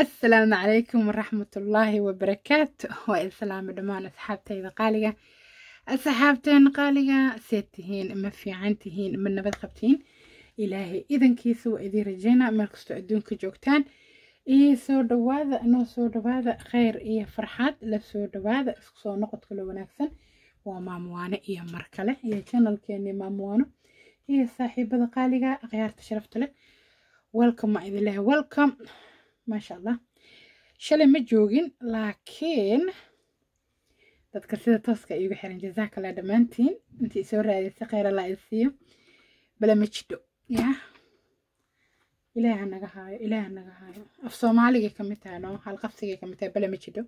asalaamu calaykum waraxmatullaahi wabarakaatu waa islaamo dhammaan asxaabtayda qaaliga. Asxaabteen qaaliga seed tihiin ma fiican tihiin ma nabad qabtiin. Ilaahay idankiisa waa idiin rajeynaa meel kastoo adduunka joogtaan. Iyo soo dhawaada noo soo dhawaada kheyr iyo farxad la soo dhawaada isku soo noqod kale wanaagsan. Waa maamuwaane iyo mar kale iyo janalkeeni maamuwaano iyo saaxiibada qaaliga akhyaarta sharafta leh. Welcome ma idin welcome maasha allah shalay ma joogin laakiin dadka sida tooska iigu xiran jazaakala dhammaantiin. Intii soo raadisay kheyr allah idin siiyo bala ma jidho yaa? Ilaaha naga haayo ilaaha naga haayo. Af soomaaligay ka mid tahay no halqabsigay ka mid tahay bala ma jidho.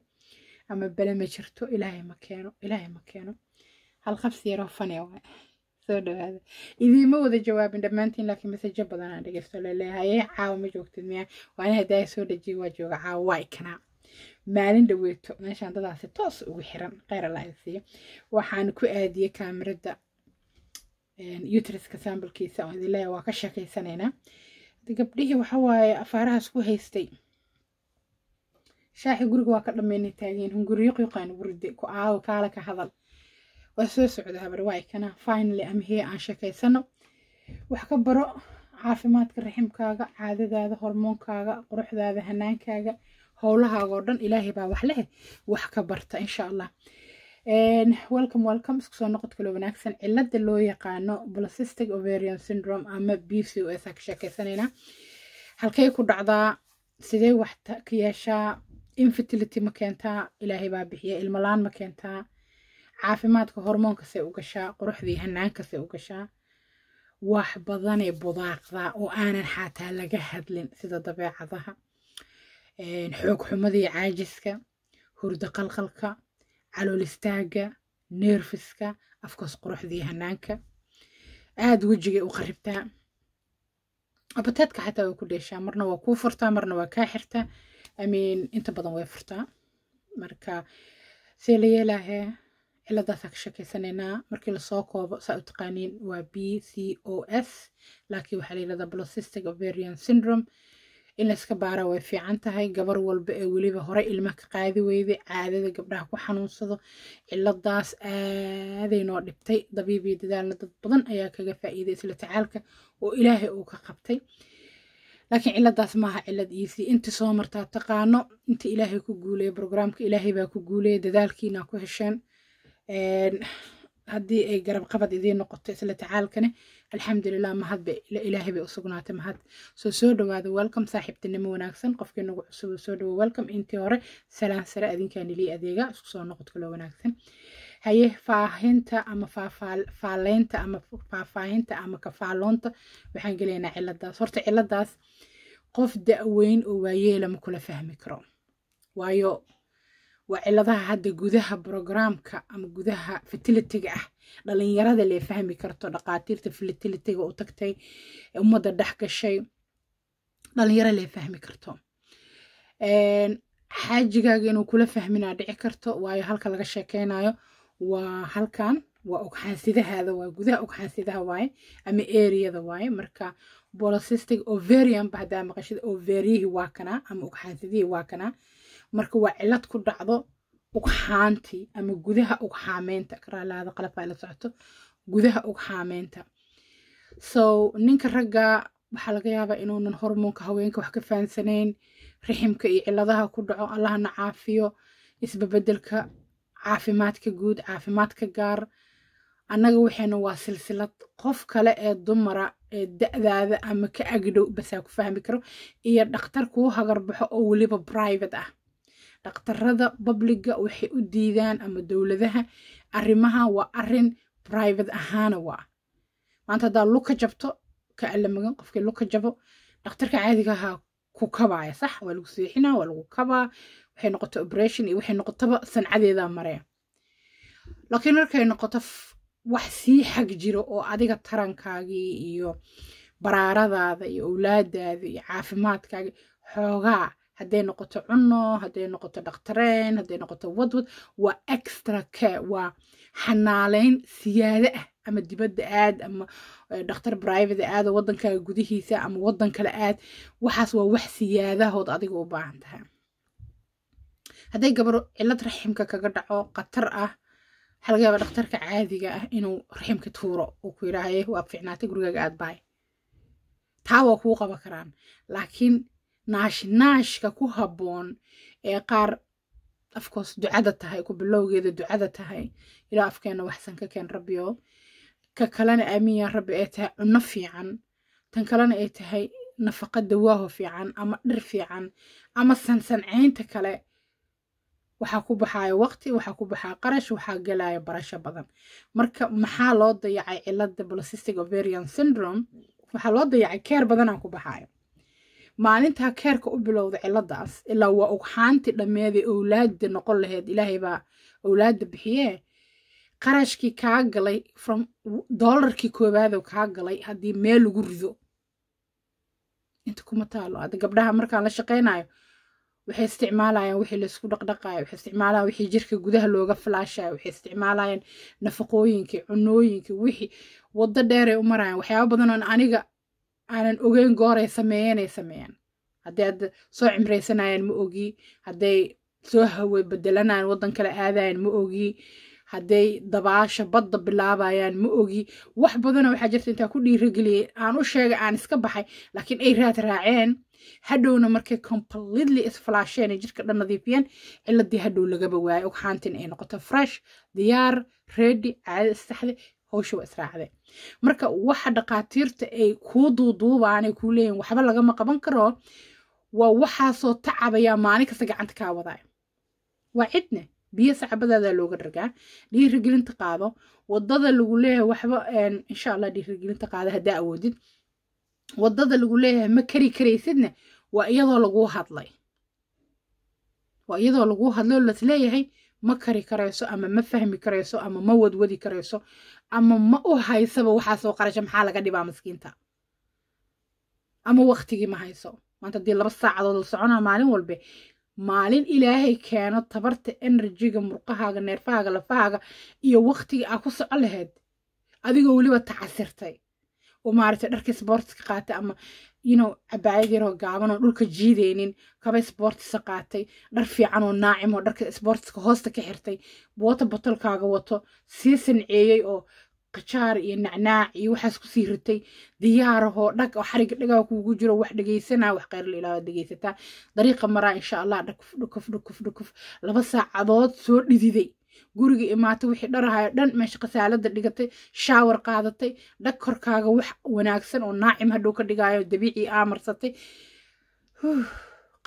Ama bala ma jirto ilaahay ma keeno ilaahay ma keeno. Halqabsi yaroo fane waay soo dhawaada idiima wada jawaabin dhammaantiin laakiin masajo badan aan dhegeysto la leeyahay caawa ma joogtid miya waa in hadaa soo dhajiye waa jooga caawa waa ikanaa maalin dhaweeto meeshaan dadaasi toos ugu xiran kheyr allah siiyo waxaan ku aadiyey kaamirada utriska sambalkiisa oo idin waa ka sheekeysanaynaa gabdhihii waxa waaye afaarahaas ku haystay shaaxi guriga waa ka dhammeynay taageen hunguriyo qiiqaan guride ku aawo kaala ka hadal waa soo socda habar waa ikana finally am here aan sheekaysano. Wax ka baro caafimaadka raximkaaga caadadaada hormoonkaaga quruxdaada hanaankaaga howlahaaga oo dhan ilaahay baa wax leh wax ka barta insha allah welcome welcome. Isku noqod kale wanaagsan. Cilada loo yaqaano polycystic ovarian syndrome ama b c o s ka sheekeysanaynaa halkay ku dhacdaa sidee wax ka yeeshaa? Infertility ma keentaa ilaahay baa bixiya. Ilmalaan ma keentaa caafimaadka hormoonkasay u gashaa quruxdii hanaankasay u gashaa wax badanay budaaqdaa oo aanan xataa laga hadlin sida dabeecadaha xoog xumadii caajiska hurdo qalqalka calool istaaga neerfiska afkaas quruxdii hanaanka aada wejigay u qaribtaa. Abateedka xataa way ku dheeshaa marna waa kuu furtaa marna waa kaa xirtaa. Amiin inta badan way furtaa. Marka see la yeelaahee ciladaasaa ka sheekeysanaynaa markii la soo koobo saa u taqaaniin waa b c o s laakiin waxaa la yidhahdaa polycystic ovarian syndrome. In layska baaraa way fiican tahay gabar walba ee weliba hore ilma ka qaadi weyday caadada gabdhaha ku xanuunsado ciladaas aaday noo dhibtay. Dabiibiyo dadaalna dad badan ayaa kaga faa'iiday isla tacaalka oo ilaahay uu ka qabtay. Laakiin ciladaas maaha cilad easy. Intii soo martaa taqaano inta ilaahay ku guuleeya brograamka ilaahay baa ku guuleeya dadaalkiina ku hesheen haddii ay garab qabad idiin noqoto isla tacaalkane alxamdulilah mahad ba ilaahay bay u sugnaatay mahad soo soo dhawaada welcome saaxiibtinimo wanaagsan. Qofkii nagu cusub soo dhawo welcome. Intii hore salaan sare adinkaan ilii adeega isku soo noqod kalo wanaagsan. Haye faahinta ama faaleynta ama faahfaahinta ama kafaaloonta waxaan gelaynaa ciladaas horta ciladaas qof da-weyn oo waayeela ma kula fahmi karo. Waayo waa ciladaha hadda gudaha brograamka ama gudaha fertilitiga ah. Dhalinyarada lee fahmi karto dhaqaatiirta fertilitiga u tagtay ummadda dhex gashay. Dhalinyaro lee fahmi karto. Xaajigaaga inuu kula fahminaa dhici karto waayo halka laga sheekeynayo waa halkan waa ogxaansidahaada waa gudaha ogxaansidaha waaye ama areada waaye. Marka polycystic ovarian ba haddaa maqashada ovariyihii waa kanaa ama ogxaansidihii waa kanaa marka waa cilad ku dhacdo ugxaantii ama gudaha ugxaameynta karaalaada qalabka la socoto gudaha ugxaameynta so ninka ragga waxaa laga yaabaa inuunan hormoonka haweenka wax ka fahansanayn riximka iyo ciladaha ku dhaco allahna caafiyo isbabedelka caafimaadka guud caafimaadka gaar. Annaga waxayna waa silsilad. Qof kale ee dumara da-daada ama ka agdhow basaa ku fahmi karo. Iyo dhakhtar kuu hagarbaxo oo weliba private ah. Dhakhtarada babliga waxay u diidaan ama dowladaha arrimaha waa arrin private ahaana waa. Maanta haddaa luka jabto ka allamagan qofkii luka jabo dhakhtarka caadiga ku kabaaya sax waa lagu seexinaa waa lagu kabaa waxay noqoto operation iyo waxay noqotaba sancadeedaa maree laakiin markay noqoto wax sii xag jiro oo adiga tarankaagii iyo baraaradaada iyo owlaadaada iyo caafimaadkaagii xoogaa hadday noqoto cunno hadday noqoto dhakhtareen hadday noqoto wadwad waa extra care waa xanaaleyn siyaado ah ama dibadda aad ama dhakhtar private aad oo waddankaaga gudihiisa ama waddan kale aad. Waxaas waa wax siyaadahood adiga u baahan tahay. Hadday gabaro cillad raximka kaga dhaco khatar ah waxaa laga yaabaa dhakhtarka caadiga ah inuu raximka tuuro uu ku yidhaahaye waa ficnaatay gurigaaga aad bahay taa waa kuu qaban karaan. Laakiin naashnaashka ku habboon ee qaar afkoos ducada tahay ku bilowgeeda ducada tahay ilaa afkeena waxsan ka keen rabbiyo ka kalena aamiin yaa rabbi ay tahay cunno fiican tan kalena ay tahay nafaqa dawaaho fiican ama dhir fiican ama sansancaynta kale waxaa ku baxaya waqti waxaa ku baxaya qarash waxaa gelaya barasho badan. Marka maxaa loo dayacay cilada polycystic ovarian syndrome? Waxaa loo dayacay keer badanaa ku baxayo maalintaa keerka u bilowda ciladaas ilaa waa ugxaantii dhammeeday owlaada noqon laheyd ilaahay baa owlaada bixiyee. Qarashkii kaa galay from doolarkii koowaado kaa galay haddii meel lagu rido. Inta kuma taalo hadda gabdhaha markaan la shaqaynayo waxay isticmaalayaan wixii laysku dhaqdhaqayo waxay isticmaalayaan wixii jirka gudaha looga falaashayo waxay isticmaalayaan nafaqooyinkii cunooyinkii wixii waddo dheeray u marayaan. Waxyaaba badan oon aniga aanan ogeyn gooray sameeyanay sameeyaan. Hadday hadda soo cimraysanayaan ma ogi. Hadday soo hawe bedelanayaan waddan kale aadayaan ma ogi. Hadday dabaasha badda bilaabayaan ma ogi. Wax badanoo waxaa jirta intaa ku dhiirageliyay aan u sheegay aan iska baxay laakiin ay raad raaceen hadhowna markay completely isfalaasheen jirka dhan nadiifiyeen ciladii hadhow lagaba waayo ogxaantin ay noqoto fresh diyaar ready caadada istaxde howsha waa israacday marka waxa dhaqaatiirta ay kuu duuduubaan ay kuu leeyihiin waxba lagama qaban karo waa waxaasoo tacabayaa maalin kasta gacanta kaa wadaayo waa cidne biyo sacbadaada looga dhargaa dhiirigelinta qaado waddada lagu leeyahay waxba insha allah dhiirigelinta qaado haddaa awoodid waddada lagu leeyahay ma kari karaysidna waa iyadoo laguu hadlay. Waa iyadoo laguu hadlay oo lasleeyahay ma kari karayso ama ma fahmi karayso ama ma wadwadi karayso ama ma u haysaba waxaasoo qarasha maxaa laga dhibaa maskiinta ama waktigii ma hayso? Maanta haddii laba saacadood la soconaa maalin walbe maalin ilaahay keeno tabarta enerjiga murqahaaga neerfahaaga lafahaaga iyo waktiga aa ku soco lahayd adigoo weliba tacasirtay oo maaragtay dharkii sboortiska qaatay ama yinow cabaayad yaroo gaaban oo dhulka jiidaynin kabay sboortisa qaatay dhar fiican oo naacim oo dharka sboortiska hoosta ka xirtay wota botolkaaga wato sii sanceeyey oo qajaar iyo nacnaac iyo waxaas ku sii ritay diyaarahoo dhag oo xariga dhagaa kuugu jiro wax dhegaysanaa wax kheyr ilaa dhegaysataa dariiqa maraa insha allah dhakuf dhukuf dhukuf dhukuf laba saacadood soo dhididay guriga imaata wixii dharahayo dhan meesha khasaalada dhigatay shaawar qaadatay dhag korkaaga wax wanaagsan oo naacim hadhow ka dhigaayo dabiici aamarsatay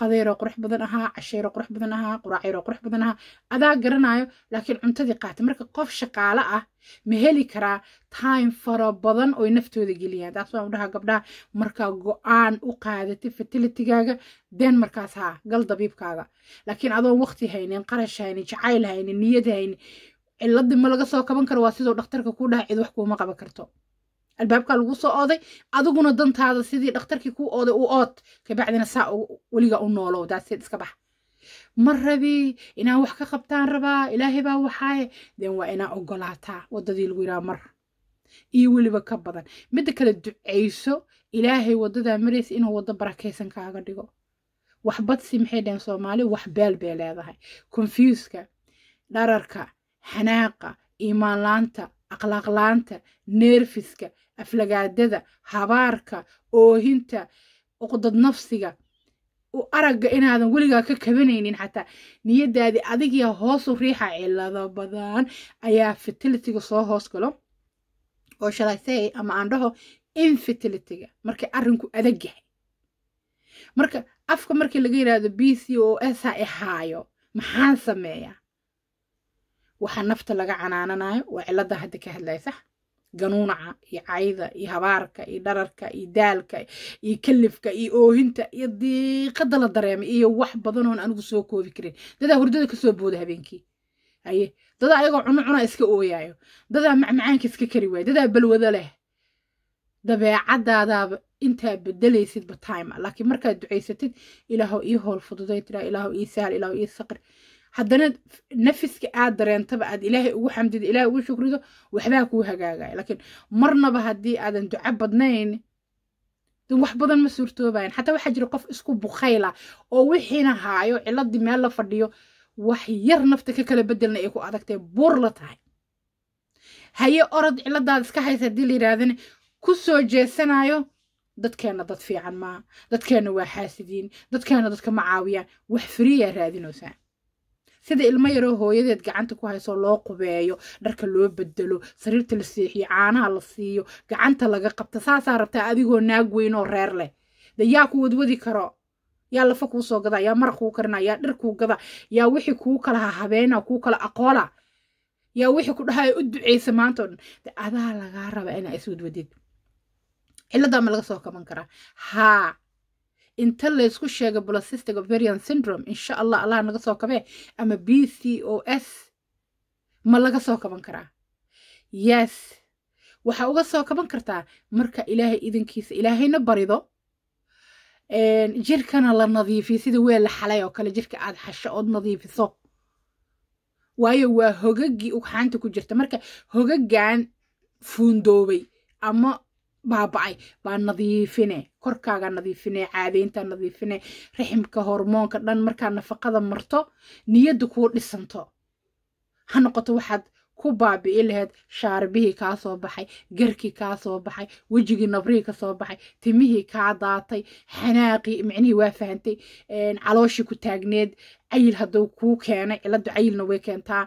qadeyroo qurux badan ahaa casheyroo qurux badan ahaa quraacyaroo qurux badan ahaa adaa garanayo laakiin cuntadii qaatay marka qof shaqaale ah ma heli karaa time fara badan oy naftooda geliyaan. Taas waan dhahaa gabdhaha. Markaa go'aan u qaadatay fertilitigaaga den markaas haa gal dabiibkaaga. Laakiin adoon waqti haynin qarash haynin jacayl haynin niyad haynin ciladii ma laga soo kaban karo waa sidoo dhakhtarka kuu dhaha cid wax kuuma qaban karto albaabkaa lagu soo ooday adiguna dantaada sidii dhakhtarkii kuu ooday u ood kabacdina saa weliga u noolow daaseed iska bax. Ma rabi inaan wax ka qabtaan rabaa ilaahay baa waxaaye den waa inaa ogolaataa wadadii lagu yidhaha mar. Iyo weliba ka badan. Midda kale ducayso ilaahay wadadaa maraysa inuu waddo barakaysan kaaga dhigo. Wax badsi maxay dhaheen soomaali? Wax beel bay leedahay. Confuska dhararka xanaaqa iimaanlaanta aqlaaqlaanta neerfiska aflagaadada habaarka oohinta uqdad nafsiga aragga inaadan weligaa ka kabanaynin xataa. Niyadaadii adigiya hoosu riixa cilado badan ayaa fertilitiga soo hoos galo. Oo shalaysay ama aan dhaho infertilityga. Markay arrinku adag yahay. Marka afka markii laga yidhaahdo b c o s ha ihaayo maxaan sameeyaa? Waxaa nafta laga canaananayo waa cilada hadda ka hadlaysa ganuunaca iyo cayda iyo habaarka iyo dhararka iyo daalka iyo kalifka iyo oohinta iyo diiqada la dareemay iyo wax badan oon anigu soo koobi karin. Dadaa hurdada ka soo booda habeenkii. Haye dadaa ayagoo cuno cuna iska ooyaayo. Dadaa macmacaanka iska kari waayo. Dadaa balwado leh. Dabeecadaadaaba intaa bedelaysidba time laakiin markaad ducaysatid ilaahow ii howl fududay tiraa ilaahow ii sahal ilaahow ii saqir haddana nafiska aad dareentaba aad ilaahay ugu xamdido ilaahay ugu shukrido waxbaa kuu hagaagaya laakiin marnaba haddii aadan duco badnayn wax badan ma suurtoobayan xataa waxaa jira qof isku bukhayla oo wixiina haayo ciladii meel la fadhiyo wax yar nafta ka kala bedelna ay ku adagtay buur la tahay. Haye orod ciladaada iska haysa haddii la yidhaahdana ku soo jeesanayo dadkeenna dad fiican maa dadkeenna waa xaasidiin dadkeenna dadka ma caawiyaan wax firiyaa raadinaysaa sida ilmo yaroo hooyadeed gacanta ku hayso loo qubeeyo dharka loo bedelo sariirta la seexiyo caanaha la siiyo gacanta laga qabta saasaa rabtaa adigoo naag weyn oo reer leh. De yaa ku wadwadi karo yaa lafa kuu soo gadaa yaa maraq kuu karina yaa dhir kuu gada yaa wixii kuu kala habeena kuu kala aqoola yaa wixii ku dhahaya u duceysa maanta. O dhan de adaa lagaa raba inaa iswadwadid ciladaa ma laga soo kaban karaa. Haa inta laysku sheega polycystic ovarian syndrome insha allah allah naga soo kabee ama b c o s ma laga soo kaban karaa? Yes. Waxaa uga soo kaban kartaa marka ilaahay idankiisa ilaahayna barido jirkana la nadiifiyo sida weel la xalay oo kale jirka aad xasho ood nadiifiso. Waayo waa hogagii ugxaanta ku jirta. Marka hogagan fuundoobay ama baaba'ay baa nadiifine korkaaga nadiifine caadaynta nadiifine raximka hormoonka dhan markaa nafaqada marto niyadda kuu dhisanto. Ha noqoto waxaad ku baabi'i lahayd shaarbihii kaa soo baxay garkii kaa soo baxay wejigii nabrihii ka soo baxay timihii kaa daatay xanaaqii micnihii waa fahantay calooshii ku taagneed cayil hadduu kuu keenay ciladu cayilna way keentaa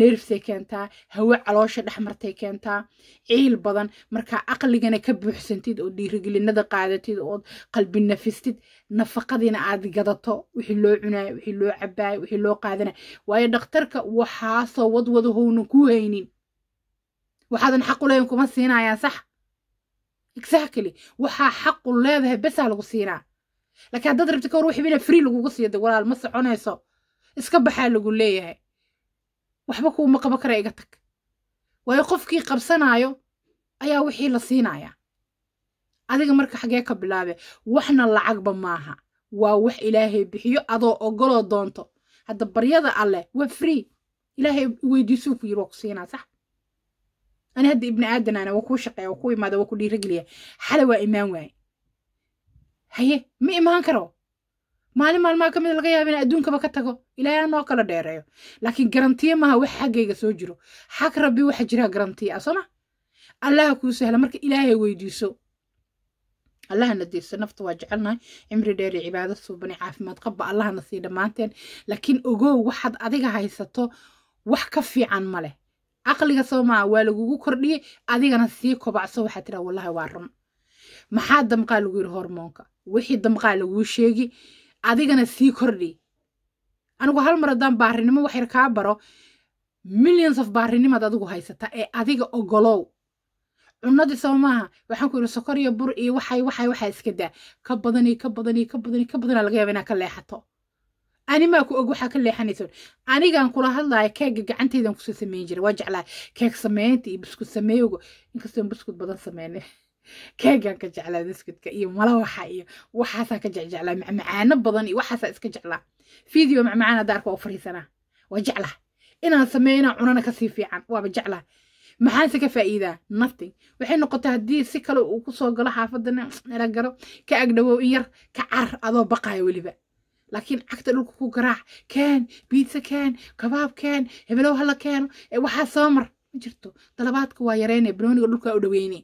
nerfsay keentaa hawe caloosha dhex martay keentaa ciil badan. Markaa aqligana ka buuxsantid oo dhiirigelinada qaadatid ood qalbi nafistid nafaqadiina aad gadato wixii loo cunaayo wixii loo cabaayo wixii loo qaadanayo waayo dhakhtarka waxaasoo wadwadahowna ku haynin. Waxaadan xaqu leeyin kuma siinayaan sax? Exactly. Waxaa xaqu leedahay besaa lagu siinaa laakiin haddaad rabti ka war wixii bina free lagugu siiyo walaal ma soconayso. Iska baxaa lagu leeyahay. Waxba kuuma qabo kara iga tag. Waayo qofkii qabsanaayo ayaa wixii la siinayaa. Adiga marka xagee ka bilaabe waxna lacagba maaha. Waa wax ilaahay bixiyo adoo ogoloo doonto. Hadda baryada alleh waa free. Ilaahay weydiisuu ku yiri waa ku siinaa sax. Ani hadda ibni aadanana waa kuu shaqeeya waa ku imaada waa ku dhiirageliya xale waa imaan waaye haye ma imaan karo? Maalin maalmaha ka mid laga yaaba in adduunkaba ka tago? Ilaahay anoo kala dheereeyo. Laakiin garantiye maaha wax xaggayga soo jiro. Xag rabbi waxa jira garantiye ah sooma allaha kuu sahla marka ilaahay weydiiso. Allahana diiso nafta waa jecelnahay cimri dheer iyo cibaado suubani caafimaad qabba. Allahana sii dhammaanteen. Laakiin ogow waxaad adiga haysato wax ka fiican ma leh. Caqliga soomaa waa lagugu kordhiyey. Adigana sii kobacso waxaad tiraa wallahi waa run. Maxaa damqaa lagu yiri hormoonka wixii damqaa laguu sheegi. Adigana sii kordhi. Anigu hal mar haddaan baarinimo waxyar kaa baro millions of baarinimaad adigu haysata ee adiga ogolow. Cunadii soo maaha waxaan ku yidhi sokor iyo bur iyo waxay waxay waxaa iska daa. Ka badan iyo ka badan ka badan ka badanaa laga yaaba inaad ka leexato. Animaa ku og waxaa ka leexanaysa anigaan kula hadlaya keega gacantaydan ku soo sameyn jiray. Waa jeclaa keeg sameynta iyo buskud sameeyowga inkastoon buskud badan sameynay keegaan ka jeclaa buskudka iyo malawaxa iyo waxaasaa ka jecjeclaa macmacaano badan iyo waxaasaa iska jeclaa. Video macmacaan hadda arka oo fariisanaa waa jeclaa. Inaan sameeyo inaan cunana ka sii fiican waaba jeclaa. Maxaanse ka faa'iidaa? Nothing. Waxay noqotay haddii si kale uu ku soo galo xaafadana ila galo ka agdhawow in yar ka car adoo baqayo weliba. Laakiin cagta dhulka ku garaac keen biitsa keen kabaab keen hebelow hala keeno waxaa soo mar. Ma jirto dalabaadka waa yareyne banooniga dhulka u dhaweyne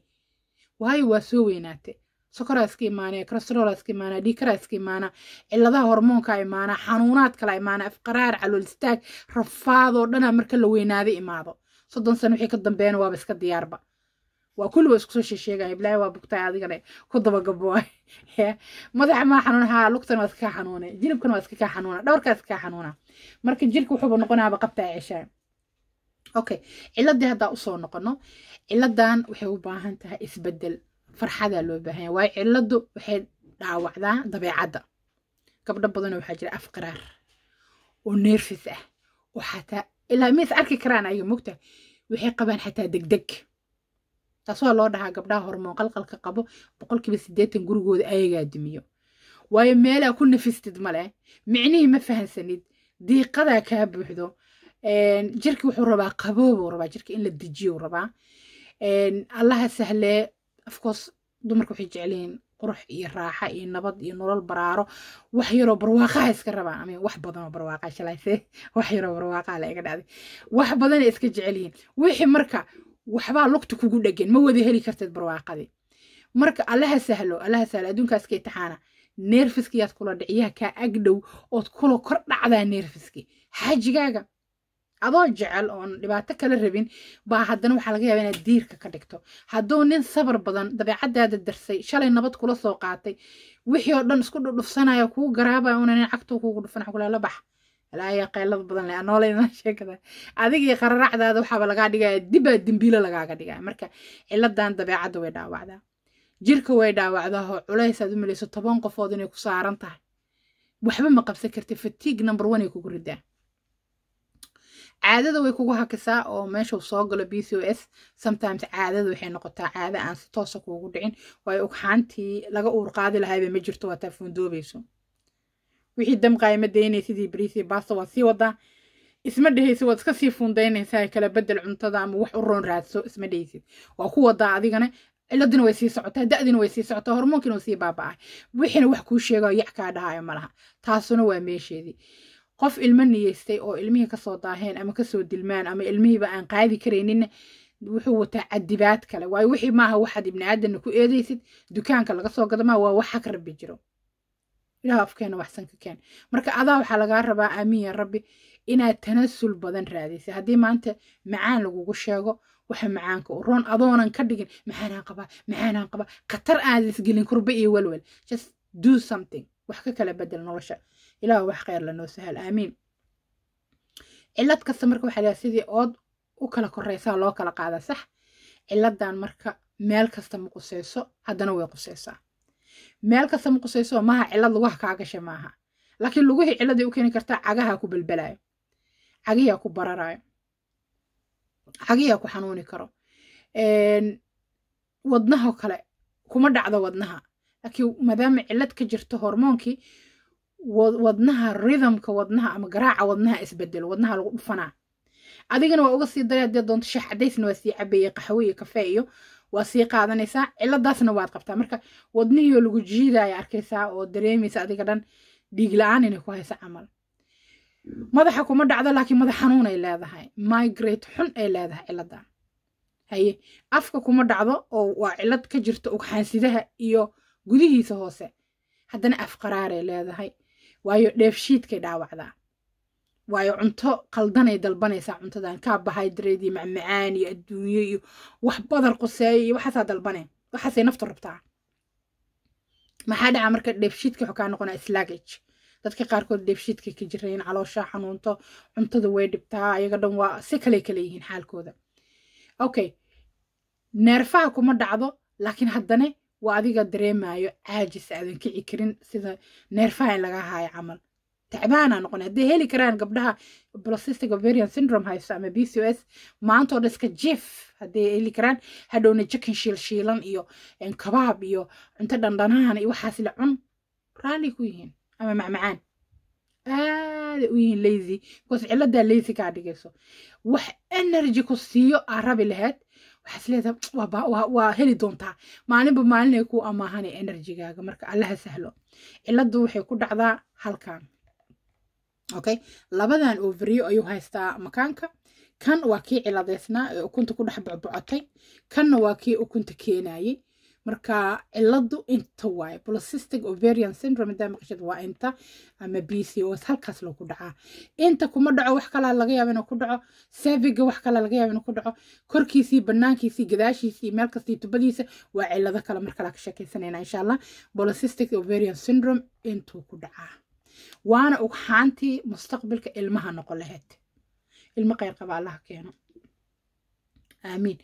waayo waa soo weynaate sokoraa iska imaanaya kolesteroolaa iska imaanaya dhiikaraa iska imaanaa cilladaha hormoonkaa imaanaa xanuunaad kala imaanaa afqaraar calool istaag rafaadoo dhanaa marka la weynaada imaado. Soddon sano wixii ka dambeeyana waaba iska diyaarba. Waa kulli waa isku soo sheesheegaya iblaahi waa bugtay adigana ku dabagabo madaxa maa xanuuna haa lugtana waa iska xanuuna jilibkana waa iska xanuuna dhowrkaa iska xanuuna marka jirka wuxuuba noqonaaba qabtaa ceshaa okay. Ciladii haddaa u soo noqono ciladan waxay u baahan tahay isbeddel farxadaa loo baahan yahay. Waayo ciladu waxay dhaawacdaa dabeecadda. Gabdho badanoo waxaa jira afqiraar oo neerfis ah. Oo xataa ilaa mis arki karaan ayaga mogta waxay qabaan xataa degdeg. Waa loo dhahaa gabdhaha hormoon qalqalka qabo boqolkiiba siddeetan gurigooda ayagaa dimiyo waayo meelaa ku nafistid male micnihii ma fahansanid. Diiqadaa kaa buuxdo jirki wuxuu rabaa qaboobuu rabaa jirka in la dejiyo rabaa. Allaha sahlee afcourse dumarka waxay jecelihiin qurux iyo raaxa iyo nabad iyo nolol baraaro. Wax yaroo barwaaqaha iska rabaa. Ama wax badanoo barwaaqa shalayse wax yaroo barwaaqaha la iga dhacday. Wax badanay iska jecelyihiin wixii marka waxbaa lugta kugu dhegan ma wada heli kartid barwaaqadii. Marka allaha sahlo allaha sahlo adduunkaas ka itixaana neerfiskiyaad kula dhiciyaha kaa agdhow ood kula kor dhacdaa neerfiski xaajigaaga adoo jecel oon dhibaato kala rabin baa haddana waxaa laga yaabaa inaad diirka ka dhigto. Hadduu nin sabar badan dabeecadaada darsay shalay nabad kula soo qaatay wixii oo dhan isku dhudhufsanaya kuu garaabaya una nin cagtuu kuugu dhufan xukule la bax. Alaayaa qaylada badan leh anooleyna sheekada adigii qararacdaada waxaaba lagaa dhigaya dibaa dembiilo lagaaga dhigaya marka ciladan dabeecadda way dhaawacdaa. Jirka way dhaawacdaa oo culays aad u malayso toban qofood inay ku saaran tahay. Waxba ma qabsan kartid fatiig number one ay kugu ridaa caadada way kugu hakisaa oo meeshuu soo galo b c o s sometimes caadada waxay noqotaa caada aan si toosa kuugu dhicin waayo ugxaantii laga uur qaadi lahaaba ma jirto waataa fuundoobayso wixii damqaaya ma daynaysidii bariisii baasta waad sii wadaa isma dhehaysid waad iska sii fuundaynaysaa kala bedel cuntada ama wax u raadso isma dhehaysid waa ku wadaa adigana ciladina way sii socotaa da'dina way sii socotaa hormoonkiina way sii baaba'ay. Wixiina wax kuu sheegayo yac kaa dhahayo ma laha. Taasuna waa meesheedii qof ilmo niyeystay oo ilmihii ka soo daaheen ama ka soo dilmaan ama ilmihiiba aan qaadi karayninna wuxuu wataa cadibaad kale. Waayo wixii maaha waxaad ibni aadanna ku eedaysid dukaanka laga soo waa wax hag rabbi jiro. Ilaah afkeena waxsan ka keen. Marka adaa waxaa lagaa rabaa aamiin ya rabbi inaad tanasul badan raadisay. Haddii maanta macaan lagugu sheego waxa macaanka u roon adoonan ka dhigin maxaanaan qabaa maxaanaan qabaa. Khatar aad isgelin kurba iyo welwel. Just do something. Wax ka kala bedel nolosha ilaah wax kheyr lanoo sahal. Aamiin. Cilad kasta marka waxaa lahaa sidii ood u kala koreysaa loo kala qaadaa sax. Ciladan marka meel kasta ma quseyso haddana way quseysaa meel kasta ma quseyso maaha cilad lugaha kaa gasha maaha. Laakiin lugihii ciladii u keeni kartaa cagaha ku belbelayo cagiyaa ku bararayo cagiyaa ku xanuuni karo. Wadnaho kale kuma dhacdo wadnaha. Laakiin maadaama cilad ka jirto hormoonkii wadnaha rhythmka wadnaha ama garaaca wadnaha isbedelo wadnaha lagu dhufanaa adigana waa uga sii daray haddii doonto shax cadaysna waa sii cabeeye qaxwe iyo kafee iyo waa sii qaadanaysaa ciladaasna waad qabtaa. Marka wadnihiioo lagu jiidaya arkaysaa oo dareemaysa adiga dhan dhiig la'aan inay ku haysa camal. Madaxa kuma dhacdo laakiin madax xanuun ay leedahay. Migrate xun ay leedahay ciladan haye afka kuma dhacdo oo waa cilad ka jirta ugxaansidaha iyo gudihiisa hoose. Haddana af qaraaray leedahay waayo dheefshiidkay dhaawacdaa. Waayo cunto qaldanay dalbanaysaa cuntadan carbohydrate iyo macmacaan iyo adduunyo iyo wax badar quseeyo iyo waxaasaa dalbaneen waxaasay naftu rabtaa. Maxaa dhaca marka dheefshiidka wuxuu kaa noqonaa slagage dadka qaarkood dheefshiidka ka jirayn caloosha xanuunto cuntada way dhibtaa ayaga dhan waa si kale kale yihiin xaalkooda. Okay. Neerfaha kuma dhacdo laakiin haddana waa adiga dareemayo caajis aadan kici karin sida neerfaha in laga haayo camal. Tacbaana noqon hadday heli karaan gabdhaha polycystic ovarian syndrome haysto ama b c o s maanta oo dhan iska jif hadday heli karaan. Hadhowna jikin shiil shiilan iyo kabaab iyo cunto dhandhanaan iyo waxaas la cun. Raalli ku yihiin ama macmacaan. Aaday u yihiin lazy because ciladaa lazy kaa dhigayso. Wax energy ku siiyo aa rabi lahayd waxaas leedahay waa heli doontaa maalinba maalinay ku amaahanay enerjigaaga marka allaha sahlo. Ciladu waxay ku dhacdaa halkan. Okay? Labadan overiyo ayuu haystaa makaanka. Kan waa kii ciladeysnaa ee ukunta ku dhex bocbocotay kanna waa kii ukunta keenayay marka ciladu inta waaye polycystic ovarian syndrome hadaa maqashad waa inta ama b c o s halkaas loo dhacaa inta kuma dhaco wax kalaa laga yaaba inuu ku dhaco seviga wax kalaa laga yaaba inuu ku dhaco korkiisii banaankiisii gadaashiisii meel kastii tubadiisa waa cilado kale mar ka sheekaysanayna insha allah polycystic ovarian syndrome intuu ku dhacaa waana ugxaantii mustaqbalka ilmaha noqon lahayd ilmo kheyr qaba allaha keeno. Aamiin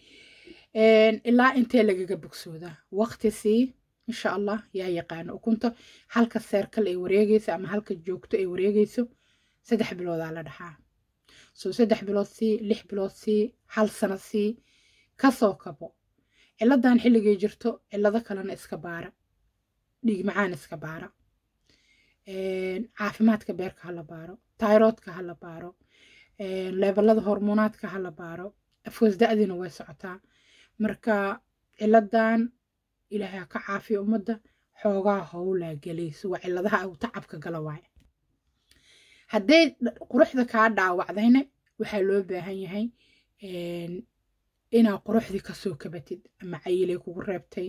ilaa intee lagaga bogsoodaa waqti sii insha allah yaa yaqaano. Ukunta halka seerkal ay wareegayso ama halka joogto ay wareegayso saddex biloodaa la dhaxaa soo saddex bilood sii lix bilood sii hal sano sii ka soo kabo. Ciladan xilligay jirto cilado kalena iska baara. Dhiig macaan iska baara. Caafimaadka beerka hala baaro. Tayroodka hala baaro. Leebelada hormoonaadka hala baaro. Afgoos da-diina way socotaa marka ciladan ilaahay ha ka caafiyo ummadda xoogaa howlaa gelayso waa ciladaha uu tacabka gala waaye. Hadday quruxda kaa dhaawacdayna waxaa loo baahan yahay inaad quruxdii ka soo kabatid ama cayilay kugu reebtay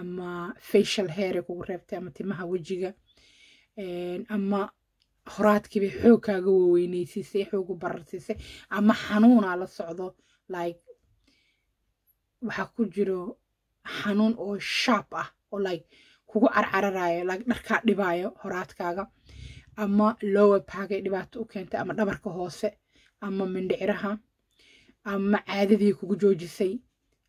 ama facial hairay kugu reebtay ama timaha wejiga ama horaadkiibay xoog kaaga waweyneysiisay xoogu bararsiisay ama xanuunaa la socdo like waxaa ku jiro xanuun oo sharp ah oo like kugu carcararayo like dharkaa dhibaayo horaadkaaga ama lower baagay dhibaato u keentay ama dhabarka hoose ama mindhiciraha ama caadadii kugu joojisay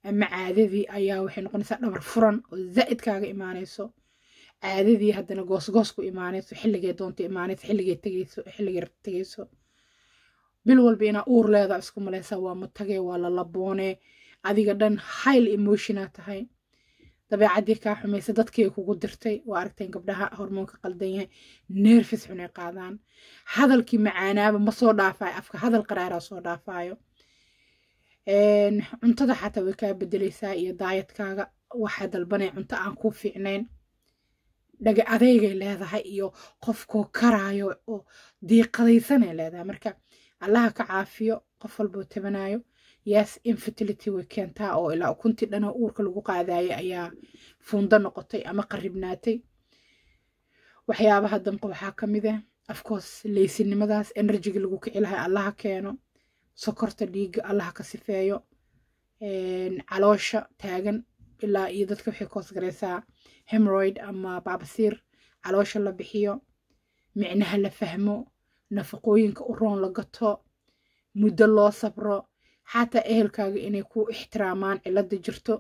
ama caadadii ayaa waxay noqonaysaa dhabar furan oo zaa'id kaaga imaanayso caadadii haddana goosgoos ku imaanayso xilligay doonta imaanayso xilligay tegayso xilligay tegayso bil walba inaa uur leedaa isku malaysaa waa matagee waa lalaboonee adiga dhan highl emotionaa tahay. Dabeecadii kaa xumaysa dadkii kugu dirtay waa aragteen gabdhaha hormoonka qaldan yahay neerfis xunay qaadaan. Hadalkii macaanaaba ma soo dhaafayo afka hadal qaraaraa soo dhaafaayo. Cuntada xataa way kaa bedelaysaa iyo daayadkaaga waxaa dalbanaya cunto aan ku fiicnayn. Dhaga adeygay leedahay iyo qofkoo karaayo oo diiqadaysanay leedahay. Marka allaha ka caafiyo qof walboo tabanayo yes infertility way keentaa oo ilaa ukuntii dhanoo uurka lagu qaadayay ayaa fuundo noqotay ama qaribnaatay. Waxyaabaha dambe waxaa ka mid ah afcourse leysinimadaas enerjiga lagu kici lahay allaha keeno sokorta dhiigga allaha ka sifeeyo caloosha taagan ilaa iyo dadka waxay koosgaraysaa hemroid ama baabasiir caloosha la bixiyo micnaha la fahmo nafaqooyinka u roon la gato muddo loo sabro xataa ehelkaaga inay ku ixtiraamaan cilada jirto.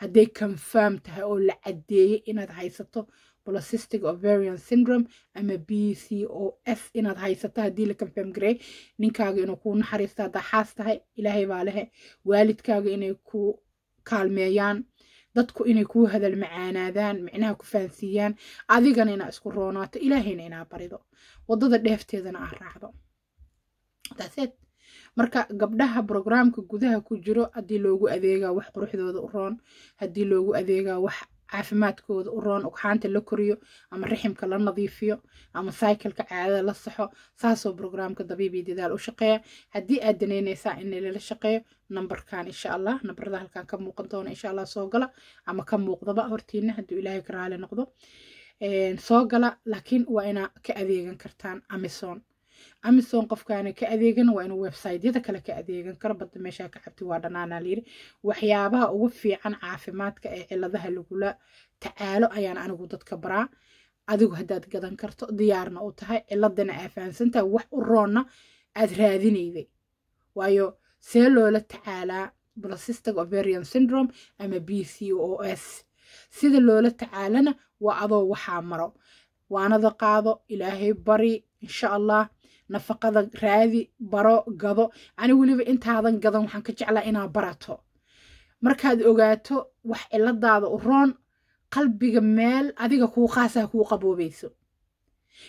Hadday confirm tahay oo la caddeeyey inaad haysato polycystic ovarian syndrome ama b c o s inaad haysato haddii la confirm gareey ninkaaga inuu kuu naxariisto haddaa xaas tahay ilaahay baa lehe. Waalidkaaga inay ku kaalmeeyaan dadku inay kuu hadal macaanaadaan micnaha ku fahansiiyaan adigana inaa isku roonaato ilaahayna inaa barido. Waddada dheefteedana aa raacdo marka gabdhaha brograamka gudaha ku jiro haddii loogu adeegaa wax quruxdooda u roon haddii loogu adeegaa wax caafimaadkooda u roon ugxaanta la koriyo ama riximka la nadiifiyo ama cycleka caadada la saxo saasoo brograamka dabiibii dadaal u shaqeeya. Haddii aad danaynaysaa in lala shaqeeyo nambarkan insha allah nambarada halkan ka muuqan doona insha allah soo gala ama ka muuqdaba hortiina hadduu ilaahay ka raali noqdo. Soo gala laakiin waa inaa ka adeegan kartaan amazon amazon qofkaana ka adeegan waa inuu websiteyada kale ka adeegan karo badda meeshaa ka cabti waa dhanaanaa layiri waxyaabaha ugu fiican caafimaadka ee ciladaha lagula tacaalo ayaan anigu dadka baraa. Adigu haddaad gadan karto diyaarna u tahay. Ciladana aa fahansantahay wax u roonna aad raadinayday waayo see loola tacaalaa polycystic ovarian syndrome ama b c o s. Sida loola tacaalana waa adoo waxaa maro. Waanada qaado ilaahay bari insha allah nafaqada raadi baro gado. Ani weliba intaadan gadan waxaan ka jeclaa inaa barato. Markaad ogaato wax ciladaada u roon qalbiga meel adiga kuu qaasaa kuu qaboobayso.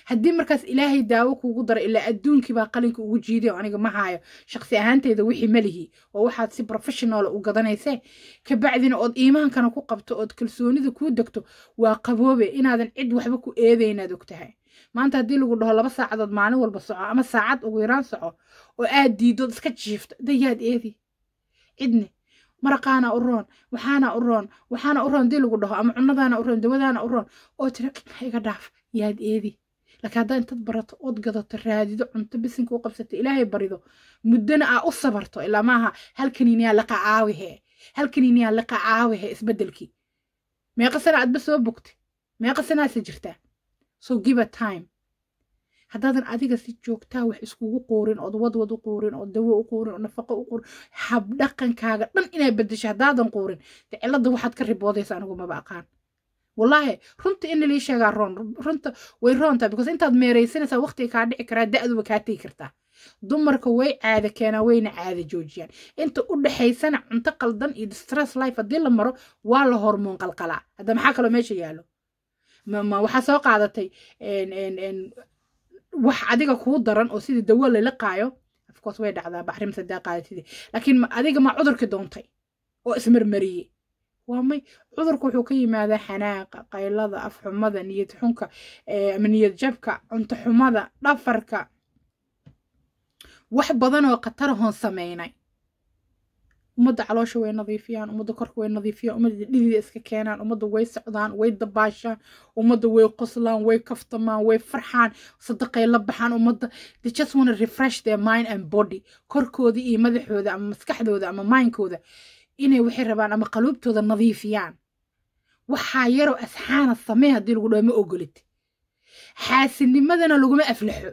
Haddii markaas ilaahay daawo kuugu daro ilaa adduunkii baa qalinka ugu jiiday oo aniga ma haayo shaqsi ahaanteyda wixii malihi oo waxaad si professional u gadanaysee? Kabacdina ood iimaankana ku qabto ood kalsoonida kuu degto waa qaboobe. Inaadan cid waxba ku eedaynaad ogtahay maanta haddii lagu dhaho laba saacadood maalin walba soco ama saacad ugu yaraan soco oo aad diidood iska jiifto dayaad eedi. Cidne maraqaana u roon waxaana u roon waxaana u roon haddii lagu dhaho ama cunadaana u roon dawadaana u roon oo tira iga dhaaf? Yaad eedi. Laakiin haddaa intaad barato ood gadato raadido cunto bisinka u qabsato ilaahay barido muddona aa u sabarto ilaa maaha halkaniniyaa laqa caawihe halkaniniyaa laqa caawihe isbeddelkii. Meeqa sana aadba soo bogtay. Meeqa sanaase jirtaa so give a time. Haddaadan adiga si joogtaa wax iskugu quurin ood wadwad u quurin oo dawo u quurin oo nafaqo u quurin habdhaqankaaga dhan inaa bedesho haddaadan quurin. De cilada waxaad ka riboodaysa anigu maba aqaan wallaahi runta in lii sheegaa roon runta way roontaa because intaad meeraysanaysaa waqtiga kaa dhici karaa da-duba kaa tegi kartaa. Dumarka way caada keenaan wayna caada joojiyaan. Inta u dhexaysana cunto qaldan iyo distress life haddii la maro waa la hormoon qalqalaa. Hadda maxaa kaloo meesha yaalo ma waxaa soo qaadatay wax adiga kuu daran oo sidii dawo laliqaayo afcourse way dhacdaa baxrim sadaa qaadatidii laakiin adiga ma cudurki doontay oo ismarmariyey. Waa may cudurku wuxuu ka yimaadaa xanaaqa qaylada afxumada niyad xunka ama niyad jabka cunto xumada dhafarka. Wax badan oo khatarahoon sameynay ummadda caloosha way nadiifiyaan ummadda korka way nadiifiyaan ummadda dhidida iska keenaan ummadda way socdaan way dabaashaan ummadda way qoslaan way kaftamaan way farxaan sadaqay la baxaan ummadda they just wanna refresh their mind and body. Korkooda iyo madaxooda ama maskaxdooda ama mindkooda inay waxay rabaan ama qaluubtooda nadiifiyaan. Waxaa yaroo asxaana samee haddii lagu dhaho ma ogolid. Xaasinimadana laguma aflaxo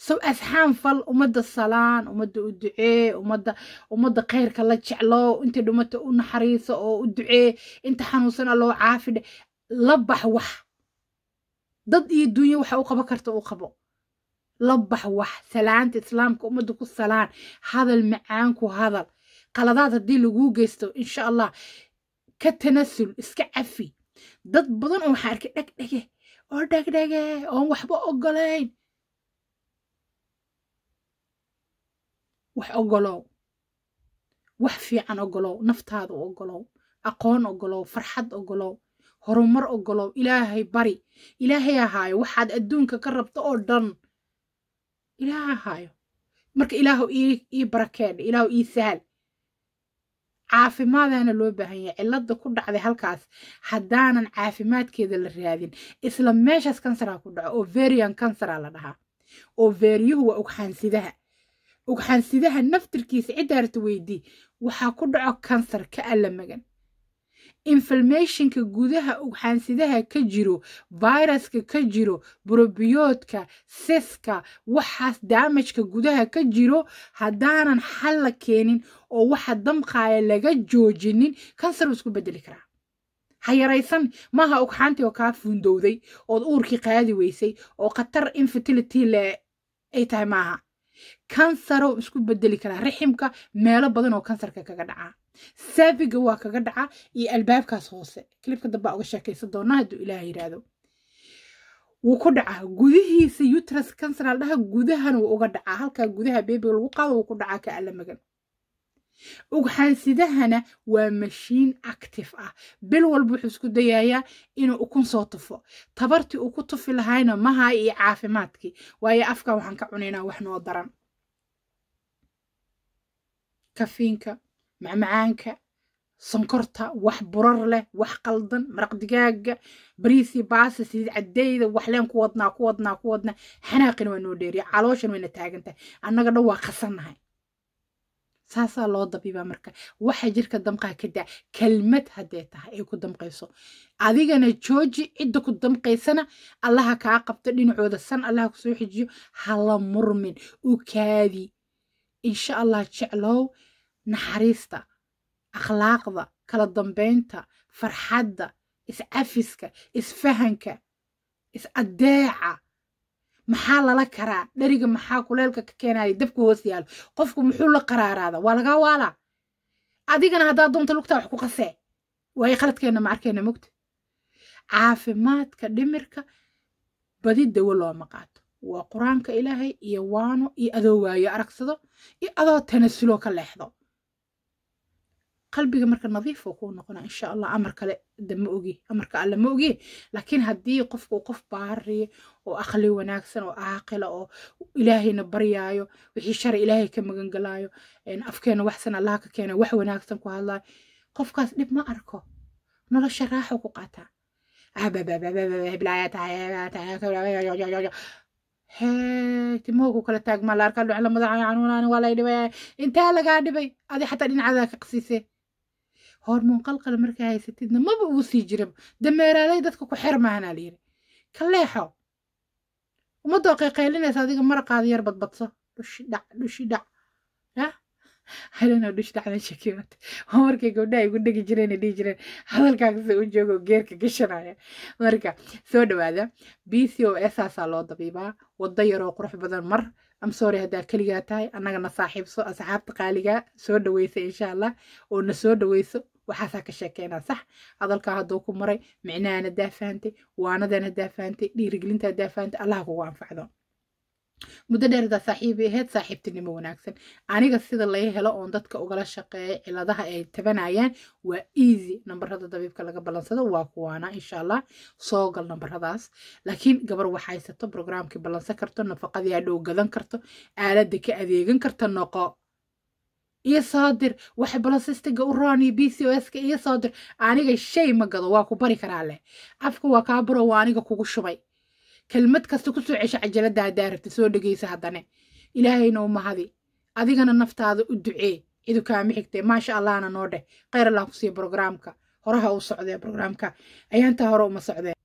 asxaan fal ummadda salaan ummadda u ducee ummadda ummadda khayrka la jeclo inta dhumata u naxariiso oo u ducee inta xanuunsan alloo caafidhe la bax wax. Dad iyo dunya waxa u qabo karta u qabo. La bax wax. Salaanta islaamka ummadda ku salaan. Hadal macaan ku hadal. Qaladaad haddii laguu geysto insha allah ka tanasul iska cafi. Dad badan oo waxaa arkay dhegdhege oo dhegdhege oon waxba ogolayn wax ogolow wax fiican ogolow naftaada ogolow aqoon ogolow farxad ogolow horumar ogolow ilaahay bari ilaahay ahaayo waxaad adduunka ka rabto oo dhan ilaaha ahaayo. Marka ilaahu ii barakeedha ilaahu ii sahal caafimaadaana loo baahan yahay cilada ku dhacday halkaas haddaanan caafimaadkeeda la raadin isla meeshaas kansaraa ku dhaco overian kansara la dhahaa overiyuhu waa ugxaansidaha ugxaansidaha naftirkiisa ciddaarta weydii waxaa ku dhaco kansar ka alla magan. Inflamationka gudaha ugxaansidaha ka jiro viruska ka jiro brobiyoodka siska waxaas daamajka gudaha ka jiro haddaanan xal la keenin oo waxa damqaaya laga joojinin kansar isku bedeli karaa. Ha yaraysan maaha ugxaantii oo kaa fuundowday ood uurkii qaadi weysay oo khatar infertility le ay tahay maaha kansarow isku bedeli karaa riximka meelo badan oo kansarka kaga dhacaa saafiga waa kaga dhacaa iyo albaabkaas hoose. Kilibka dambaa uga sheekaysan doonaa hadduu ilaah yidhaahdo wuu ku dhacaa gudihiisa uterus cancer al dhaha gudahana wuu uga dhacaa halkaa gudaha beebiga lagu qaado wuu ku dhacaa ka alla magan ugxaansidahana waa mashiin active ah. Bil walba wuxuu isku dayayaa inuu ukun soo tufo. Tabartii uu ku tufi lahayna maha iyo caafimaadkii. Waayo afkan waxaan ka cunaynaa wax noo daran. Kafiinka macmacaanka sonkorta wax burar leh wax qaldan maraq digaaga bariisi baasa sidid cadeyda waxleen ku wadnaa ku wadnaa ku wadnaa. Xanaaqina waa noo dheeriya calooshan wayna taagan tahay annaga dhan waa qasannahay saasaa loo dabiibaa marka. Waxa jirka damqaa ka daa kelmad haddee tahay ay ku damqayso. Adigana jooji cidda ku damqaysana allaha kaa qabto dhinacooda. San allaha ku soo xijiyo hala murmin. U kaadi. Insha allah jeclow naxariista akhlaaqda kala dambeynta farxadda iscafiska isfahanka is-adeeca maxaa lala karaa? Dheriga maxaa kuleelka ka keenaya dabka hoos yaalo qofku muxuu la qaraaraada? Waa lagaa waalaa. Adigana haddaa doonta lugtaa wax ku qasee qaladkeenna ma arkeenna mogta caafimaadka dhimirka badi dawo looma qaato waa qur'aanka ilaahay iyo waano iyo adoo waayo aragsado iyo adoo tanasuloo ka leexdo qalbiga marka nadiifoo kuu noqona insha allah amar kale de ma ogi amarka alle ma ogi laakiin haddii qofku qof baariya oo aqli wanaagsan oo caaqila oo ilaahayna baryaayo wixii shari ilaahay ka magangalaayo afkeena waxsan allaha ka keena wax wanaagsan ku hadlaayo qofkaas dhib ma arko nolosha raaxo ku qaataa hee timooku kala taagmaa la arkaa dhucla madaxa canuunaan waa lay dhibay intaa lagaa dhibay adi xataa dhinacadaa ka qasiisee hormoon qalqal markaa haysatidna maba ugu sii jiraba dameeraalay dadka ku xer maahanaa layiri ka leexo ummadoo adiga maraqaada yar badbadso. Dhushi dhac dhushi dhac. Yah dhacdan shakiimad markay gabdhaha igu dhegi jireen dhihi jireen. Hadalkaagase u joogo geerka gashanaya. Marka soo dhawaada. B c o s loo dabiibaa. Waddo yaroo qurux badan mar. Am sorry haddaa keligaa tahay. Annagana saaxiibso asxaabta qaaligaa. Soo dhaweysa insha allah. Oo na soo dhaweyso waxaasaa ka sheekeynaa. Sax hadalkaa hadduu ku maray micnahan haddaa fahantay waanadan haddaa fahantay dhiirigelinta haddaa fahantay allaha kugu anfacdo. Muddo dheer haddaa saaxiibi ahayd saaxiibtinimo wanaagsan. Aniga sida laga helo oon dadka ugala shaqeeya ciladaha ay tabanayaan waa easy nambarada dabiibka laga ballansado waa kuwaana insha allah soo gal nambaradaas laakiin gabar wax haysato brograamkii ballansan karto nafaqadii hadhow gadan karto aaladda ka adeegan karta noqo iyo soo dir waxa balosistiga u rooniyo b c o ska iyo soo aniga shay ma gado. Waa ku bari karaa leh. Afka waa kaa buro waa aniga kugu shubay. Kelmad kasta ku soo cesho cajalada haddaa rabta soo dhegeysa haddane. Ilaahayna u mahadi adigana naftaada u ducee. Cidu kaama xigtee. Maasha allahna noo dheh. Khayr allah kusiiya brograamka horaha u socdee brograamka ayaantaa hore uma socdee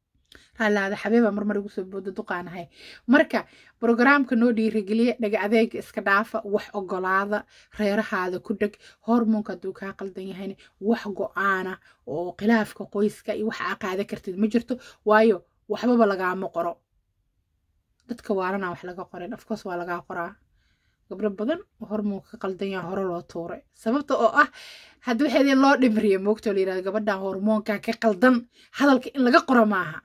raalaada xabeeba marmar igu soo booda duqaanahay marka brograamka noo dhiirigeliya dhaga adeega iska dhaafa wax ogolaada reerahaada ku dheg hormoonka hadduu kaa qaldan yahayna wax go'aana oo khilaafka qoyska iyo waxa aa qaada kartid ma jirto waayo waxbaba lagaama qoro. Dadka waarana wax laga qoren afkoos waa lagaa qoraa. Gabdho badan oo ka qaldan yaha hore loo tuuray sababta oo ah haddi waxeedin loo dhimriya moogtoo la yiraahdo gabadhan hormoonka ka qaldan hadalka in laga qoro maaha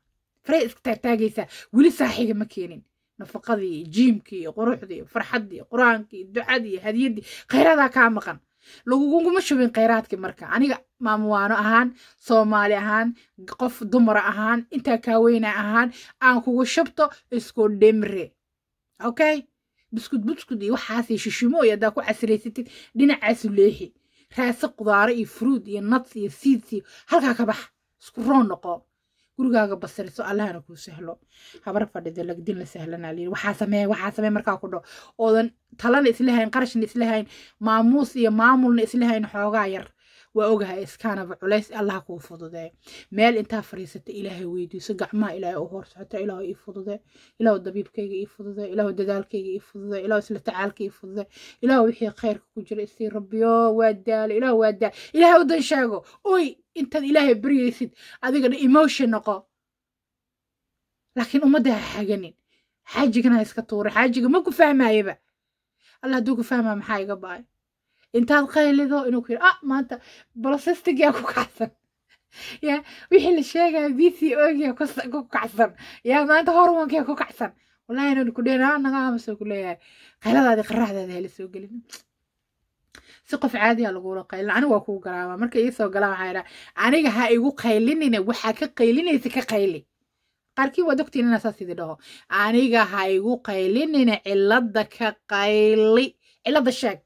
farey iska taagtaagaysaa weli saaxiga ma keenin. Nafaqadii jiimkii quruxdii farxaddii qur'aankii ducadii hadiyadii khayradaa kaa maqan. Laguguma shubin khayraadkii marka. Aniga maamuwaano ahaan soomaali ahaan qof dumara ahaan intaa kaaweyna ahaan aan kugu shubto isku dhimre okay buskud buskud iyo waxaasii shishimo iyo haddaa ku casiraysatid dhinacaasu leexi raase qudaaro iyo fruud iyo nuts iyo seeds iyo halkaa ka bax. Isku roon noqo gurigaaga basiriso allahana kuu sahlo. Habar fadhida lagdin la sahlanaa liyi waxaa samee waxaa samee markaa ku dho. Oodan talana islahayn qarashna islahayn maamuus iyo maamulna islahayn xoogaa yar waa ogahay iskaanaba culays allah kuu fududee meel intaa fadhiisata ilaahay weydiiso gacmaha ilaahay u hoorsocota ilaahu ii fududee ilaahu dabiibkayga ii fududee ilaahu dadaalkayga ii fududee ilaahu isla tacaalka ii fududee ilaahu wixii khayrka ku jira isii rabbiyo waa daalo ilaahu waa daal. Ilaahay u dan sheego oy intaad ilaahay baryaysid adigana emotion noqo. Laakiin ummadda ha xaganin xaajigana ha iska tuuray xaajiga ma ku fahmayaba allah hadduu ku fahmaa maxaa iga ba'ay intaad qaylido inuu ku yidhi ah maanta bolosistigia ku kacsan ya wixii la sheegaya b c ogia ku kacsan ya maanta hormonkia ku kacsan wallahi inuu ku dhehna naga aamusoo ku leeyahay. Qayladaadi qaraxdaada hala soo gelin. Si qof caadiya lagula qaylin aniga waa kuu garaama marka iisoo galaan waxaa idhaa aniga ha igu qaylinina waxaa ka qaylinaysa ka qayli. Qaarkii waa dogtiin inaa saas idi dhaho. Aniga ha igu qaylinina cilada ka qayli. Cilada sheeg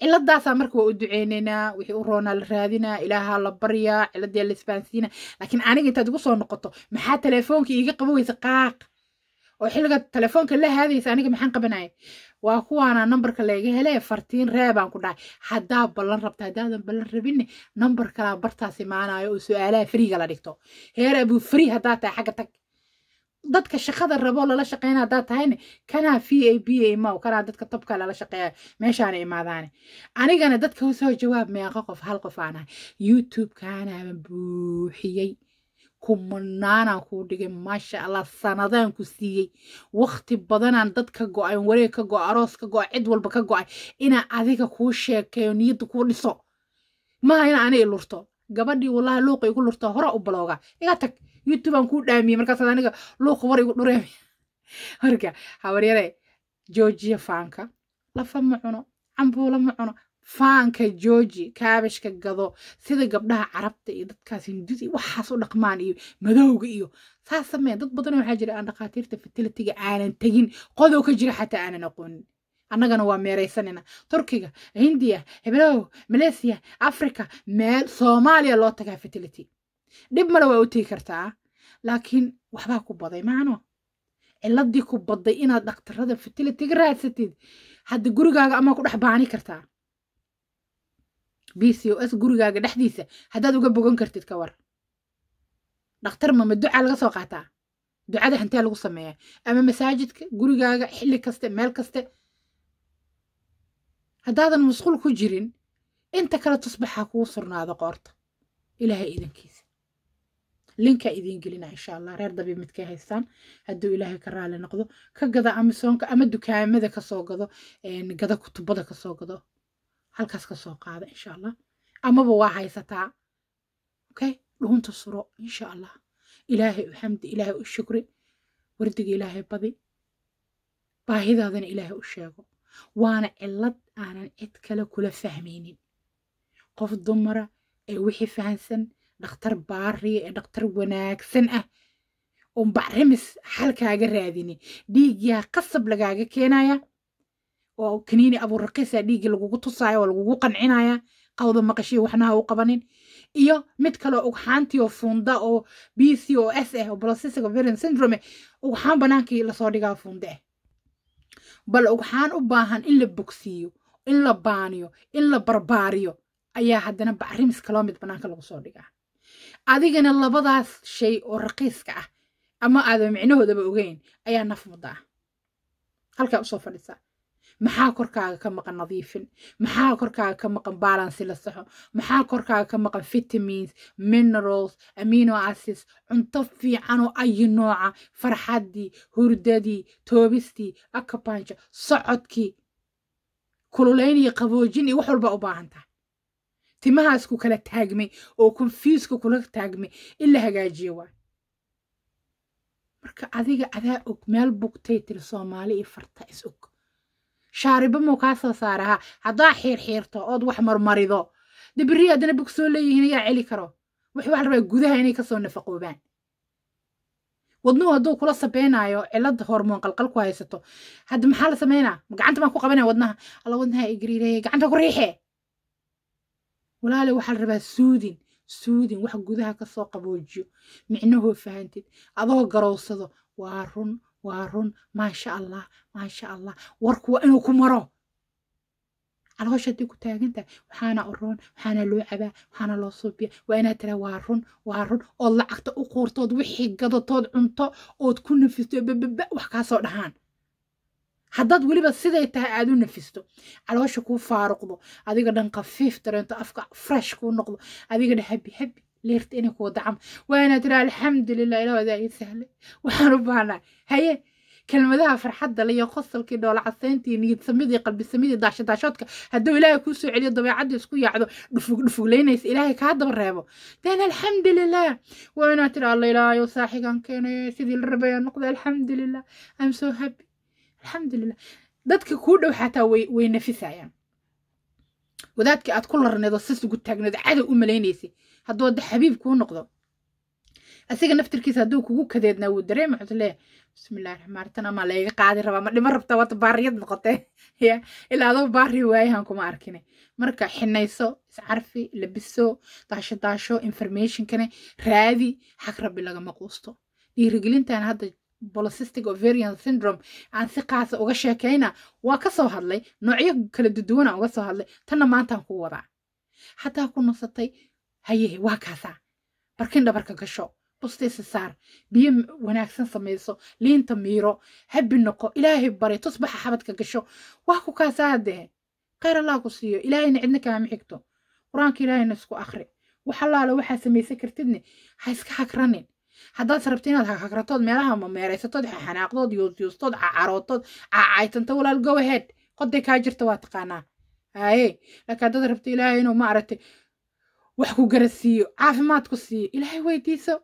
ciladaasaa marka waa u duceynaynaa wixii u roonaa la raadinaa ilaahaa la baryaa ciladii la isbaansiina. Laakiin aniga intaad igu soo noqoto maxaa telefoonka iiga qaba weysa qaaq? Oo xilliga telefoonka la haadaysa aniga maxaan qabanaya waa kuwaana nambarka layga hele fartiin reebaan ku dhahay. Haddaa ballan rabta haddaadan ballan rabinne nambar kalaa bartaas imaanayo oo su'aalaha fariiga la dhigto. Heer abuu fari haddaa tahay xagga tag dadka shaqada rabo lala shaqeyna haddaa tahayne kanaa v a b a mow kanaa dadka tobka lala shaqeeya meeshaana imaadaane anigana dadka u soo jawaab meeqa qof hal qof aan ahay. Buuxiyey. Kumanaanaan kuu dhigay maasha allah sanadaan ku siiyey. Wakti badanaan dad ka go'ay wareeg ka go'ay aroos ka go'ay cid walba ka go'ay inaa adiga kuu sheekeeyo niyadda kuu dhiso. Maaha ina ani ilurto gabadhii wallahi luuqa igu lurto hore u balooga iga tag youtube aan kuu dhaamiyey markaasaad aniga luuqa war igu dhureem marka habaryare joojiya faanka lafa ma cuno cambuula ma cuno faanka jooji kaabashka gado sida gabdhaha carabta iyo dadkaas hindida waxaas u dhaqmaan iyo madowga iyo saas samee dad badan waxaa jira aan dhakhaatiirta fertilitiga aanan tegin qodow ka jira xataa aanan aqoonin. Annagana waa meeraysanina. Turkiga hindiya heblow malaysiya africa meel soomaaliya loo tagaa fertility. Dhib male waa u tegi kartaa laakiin waxbaa ku baday maano ciladii ku baday inaad dhakhtarada fertilityga raadsatid hadda gurigaaga amaa ku dhex baani kartaa. B c o s gurigaaga dhexdiisa haddaad uga bogan kartid ka war. Dhakhtar mama ducaa laga soo qaataa? Ducada hantee lagu sameeyaa? Ama masaajidka gurigaaga xilli kaste meel kaste? Haddaadan musqul ku jirin inta kale tusbaxa kuu surnaado qoorta. Ilaahay idankiisa linkaa idiin gelina insha allah reer dabiib midkay haystaan. Hadduu ilaahay ka raali noqdo ka gada amisoonka ama dukaamada ka soo gado gada kutubada ka soo gado halkaas ka soo qaada insha allah amaba waa haysataa okay? Dhuunta suro insha allah ilaahay u xamdi ilaahay u shukri. Wardiga ilaahay badi. Baahidaadana ilaahay u sheego. Waana cillad aanan cid kale kula fahmaynin qof dumara ee wixii fahansan dhakhtar baariya ee dhakhtar wanaagsan ah oon bacrimis xalkaaga raadinin dhiigyaa qasab lagaaga keenaya oo kaniini abuuraqiisa dhiigga lagugu tusaya oo lagugu qancinaya qawda maqashiya waxnaha u qabanin iyo mid kaleo ugxaantii oo funda oo b c o s ah oo processic ovarian syndrome ugxaan banaankii la soo dhigaa funde ah bal ugxaan u baahan in la bogsiiyo in la baaniyo in la barbaariyo ayaa haddana bacrimis kaloo mid banaanka lagu soo dhigaa adigana labadaas shay oo raqiiska ah ama aadan micnahoodaba ogeyn ayaa naf mudda halkaa u soo fadhisaa maxaa korkaaga ka maqan nadiifin? Maxaa korkaaga ka maqan balansi la saxo? Maxaa korkaaga ka maqan vitamins minerals amino acids cunto fiican oo ayi nooca farxaddii hurdadii toobistii akabanja socodkii kululayn iyo qaboojin iyo wax walba u baahan tahay timahaas ku kala taagmay oo konfiuska kula taagmay in la hagaajiyo waay marka adiga adaa og meel bugtay tiri soomaali iyo farta is og. Shaaribo muu kaa soo saaraha? Haddaa xiirxiirto ood wax marmarido. Dibiri haddana bug soo leeyihiin ayaa celi karo. Wuxuu waxa rabaa gudaha inay ka soo nafaqoobaan. Wadnuhu hadduu kula sabeynaayo cilada hormoon qalqal ku haysato. Hadda maxaa la sameynaa gacanta maa ku qabanaya wadnaha. Alla wadnaha igriireye gacanta ku riixee walaale waxaa la rabaa suudin suudin wax gudaha ka soo qaboojiyo. Micnahoo fahantid adoo garowsado waa run waa run. Maasha allah maasha allah. Warku waa inuu ku maro. Caloosha hadday ku taagantahay waxaana oroon waxaana loo cabaa waxaana loo suubiya waa inaad tira waa run waa run. Ood lacagta u quurtood wixii gadatood cunto ood ku nafisto bababa wax kaasoo dhahaan haddaad weliba siday tahay aad u nafisto caloosha kuu faaruqdo adiga dhan khafiif dareento afka fresh kuu noqdo adiga dhan habi habi leerta inay kuwa dacam waa inaad tira alxamdulilah ilah wadaa ii sahlay waxaan u baahnaa haye kelmadaha farxadda le iyo qosalkii dhoola casayntii niyad samidii qalbi samidii daasho daashoodka hadduu ilaahay kuu soo celiyo dabeecadda isku yaacdo dhufug dhufuglaynaysa ilaahay kaa daba reebo. Den alxamdulilah waa tira alla ilaahayo saaxigan keenay sidii la rabaya noqda alxamdulilah i'm so happy alxamdulilah dadka kuu dhow xataa way nafisayaan. Wadaadkii aad ku larneedo sis ugu taagneed cadow u malaynaysay hadduu hadda xabiib kuu noqdo. Asiga naftirkiisa hadduu kugu kadeednaa wuu dareema wuxuu leeyahay bismillahi raxmaan raxiim ama layga qaadi rabaa? Ma dhima rabtaa wata baariyad noqotee? Ya ilaa adoo baari waayahan kuma arkine marka xinayso iscarfi labiso daasho daasho informationkane raadi xag rabbi lagama quusto. Dhiirigelintan hadda polycystic ovarian syndrome aan si qaasa uga sheekayna waa ka soo hadlay noocyo kala duduwana uga soo hadlay tanna maantaan ku wadaa. Hataa ku nasatay haye waa kaasaa. Barkin dhabarka gasho bustaysa saar biyo wanaagsan samayso liinta miiro habi noqo ilaahay bari tusbaxa xabadka gasho waa ku kaasaa haddee? Khayr allah ku siiyo ilaahayna cidna kaama xigto. Qur'aanka ilaahayna isku akhri. Wax allaale waxaa samaysan kartidne ha iska hagranin haddaad rabto inaad hagratood meelaha mameeraysatood xanaaqdood yuusyuustood cacarootood cacaytanto walaal go ahead qoday kaa jirta waa taqaanaa haye laakiin haddaad rabto ilaahay inuu maaragtay wax ku garasiiyo caafimaad ku siiyo ilaahay weydiiso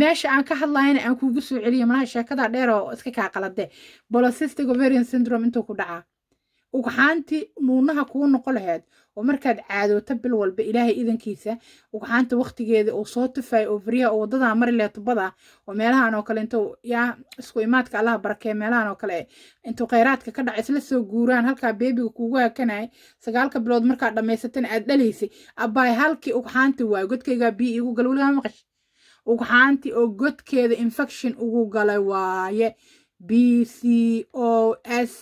meesha aan ka hadlayana aan kuugu soo celiyo malaha sheekada dheer oo iska kaa qalade polycystic ovarian syndrome intuu ku dhacaa ugxaantii nuunaha kuu noqo lahayd oo markaad caadooto bil walba ilaahay idankiisa ugxaanta waqtigeeda uu soo tufayo oo fariyaha oo wadadaa mari leh tubada oo meelahan oo kale intuu yaa isku imaadka allaha barakee meelahan oo kale intuu khayraadka ka dhaca isla soo guuraan halkaa beebiga kuugu hakanaya sagaalka bilood markaad dhammaysatana aad dhalaysay abbaay halkii ugxaanti waayo godkaygaa biyo iigu gala weligaa maqash. Ugxaanti oo godkeeda infection ugu galay waaye b c o s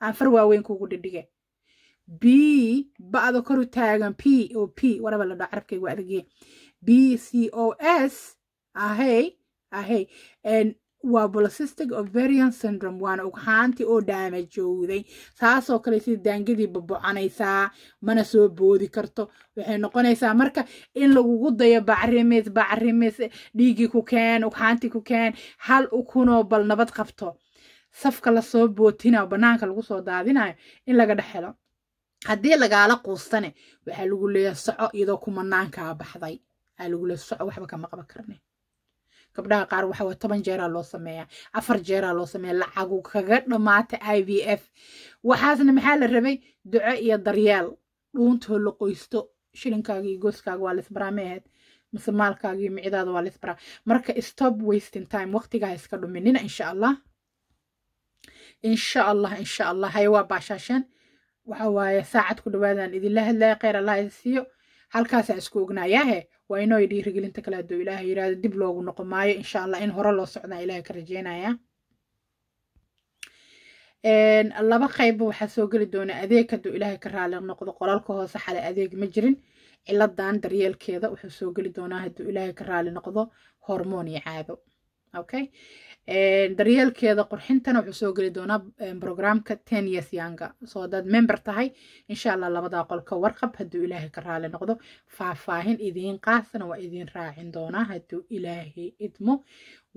aan far waaweyn kuugu dhidhige. B ba'da koru taagan p o p waraba la dhaco carabkaygu adagee b c o s ahey ahey. Waa polycystic ovarian syndrome waana ugxaantii oo daamajowday saasoo kale sida daangadii babocanaysaa mana soo boodi karto. Waxay noqonaysaa marka in lagugu dayo bacrimis bacrimis dhiiggii ku keen ugxaantii ku keen hal ukunoo bal nabad qabto safka la soo bootinayo bannaanka lagu soo daadinayo in laga dhex helo. Haddii lagaala quustane waxaa lagu leeyahay soco iyadoo kumanaankaa baxday. Aa lagu leeyahay soco waxba kama qaban karne. Gabdhaha qaar waxa waa toban jeeraa loo sameeyaa afar jeeraa loo sameeya lacagu kaga dhammaata i v f. Waxaasna maxaa la rabay? Duco iyo daryeel. Dhuuntoo la qoysto. Shilinkaaga iyo gooskaaga waa laisbaraa ma ahayd. Mise maalkaaga iyo micidaada waa laisbaraa marka stop wasting time waqtigaa iska dhuminina insha allah insha allah insha allah hay waa baashaasheen waxa waaye saacad ku dhawaadaan idinla hadlaya kheyr allah idin siiyo halkaasaan isku ognayaahe waa inoo dhiirigelinta kale hadduu ilaahay yidhaahdo dib loogu noqon maayo insha allah in hore loo socdaa ilaahay ka rajeynaya. Laba qayba waxaa soo geli doona adeeg hadduu ilaahay ka raali noqdo qolalka hoose xale adeeg ma jirin. Ciladan daryeelkeeda wuxuu soo geli doonaa hadduu ilaahay ka raali noqdo hormoon iyo caado. Okay daryeelkeeda qurxintana wuxuu soo geli doonaa programka ten years yanga soo haddaad member tahay insha allah labadaa qolka warqab hadduu ilaahay ka raali noqdo faahfaahin idiin qaasana waa idiin raacin doonaa hadduu ilaahay idmo.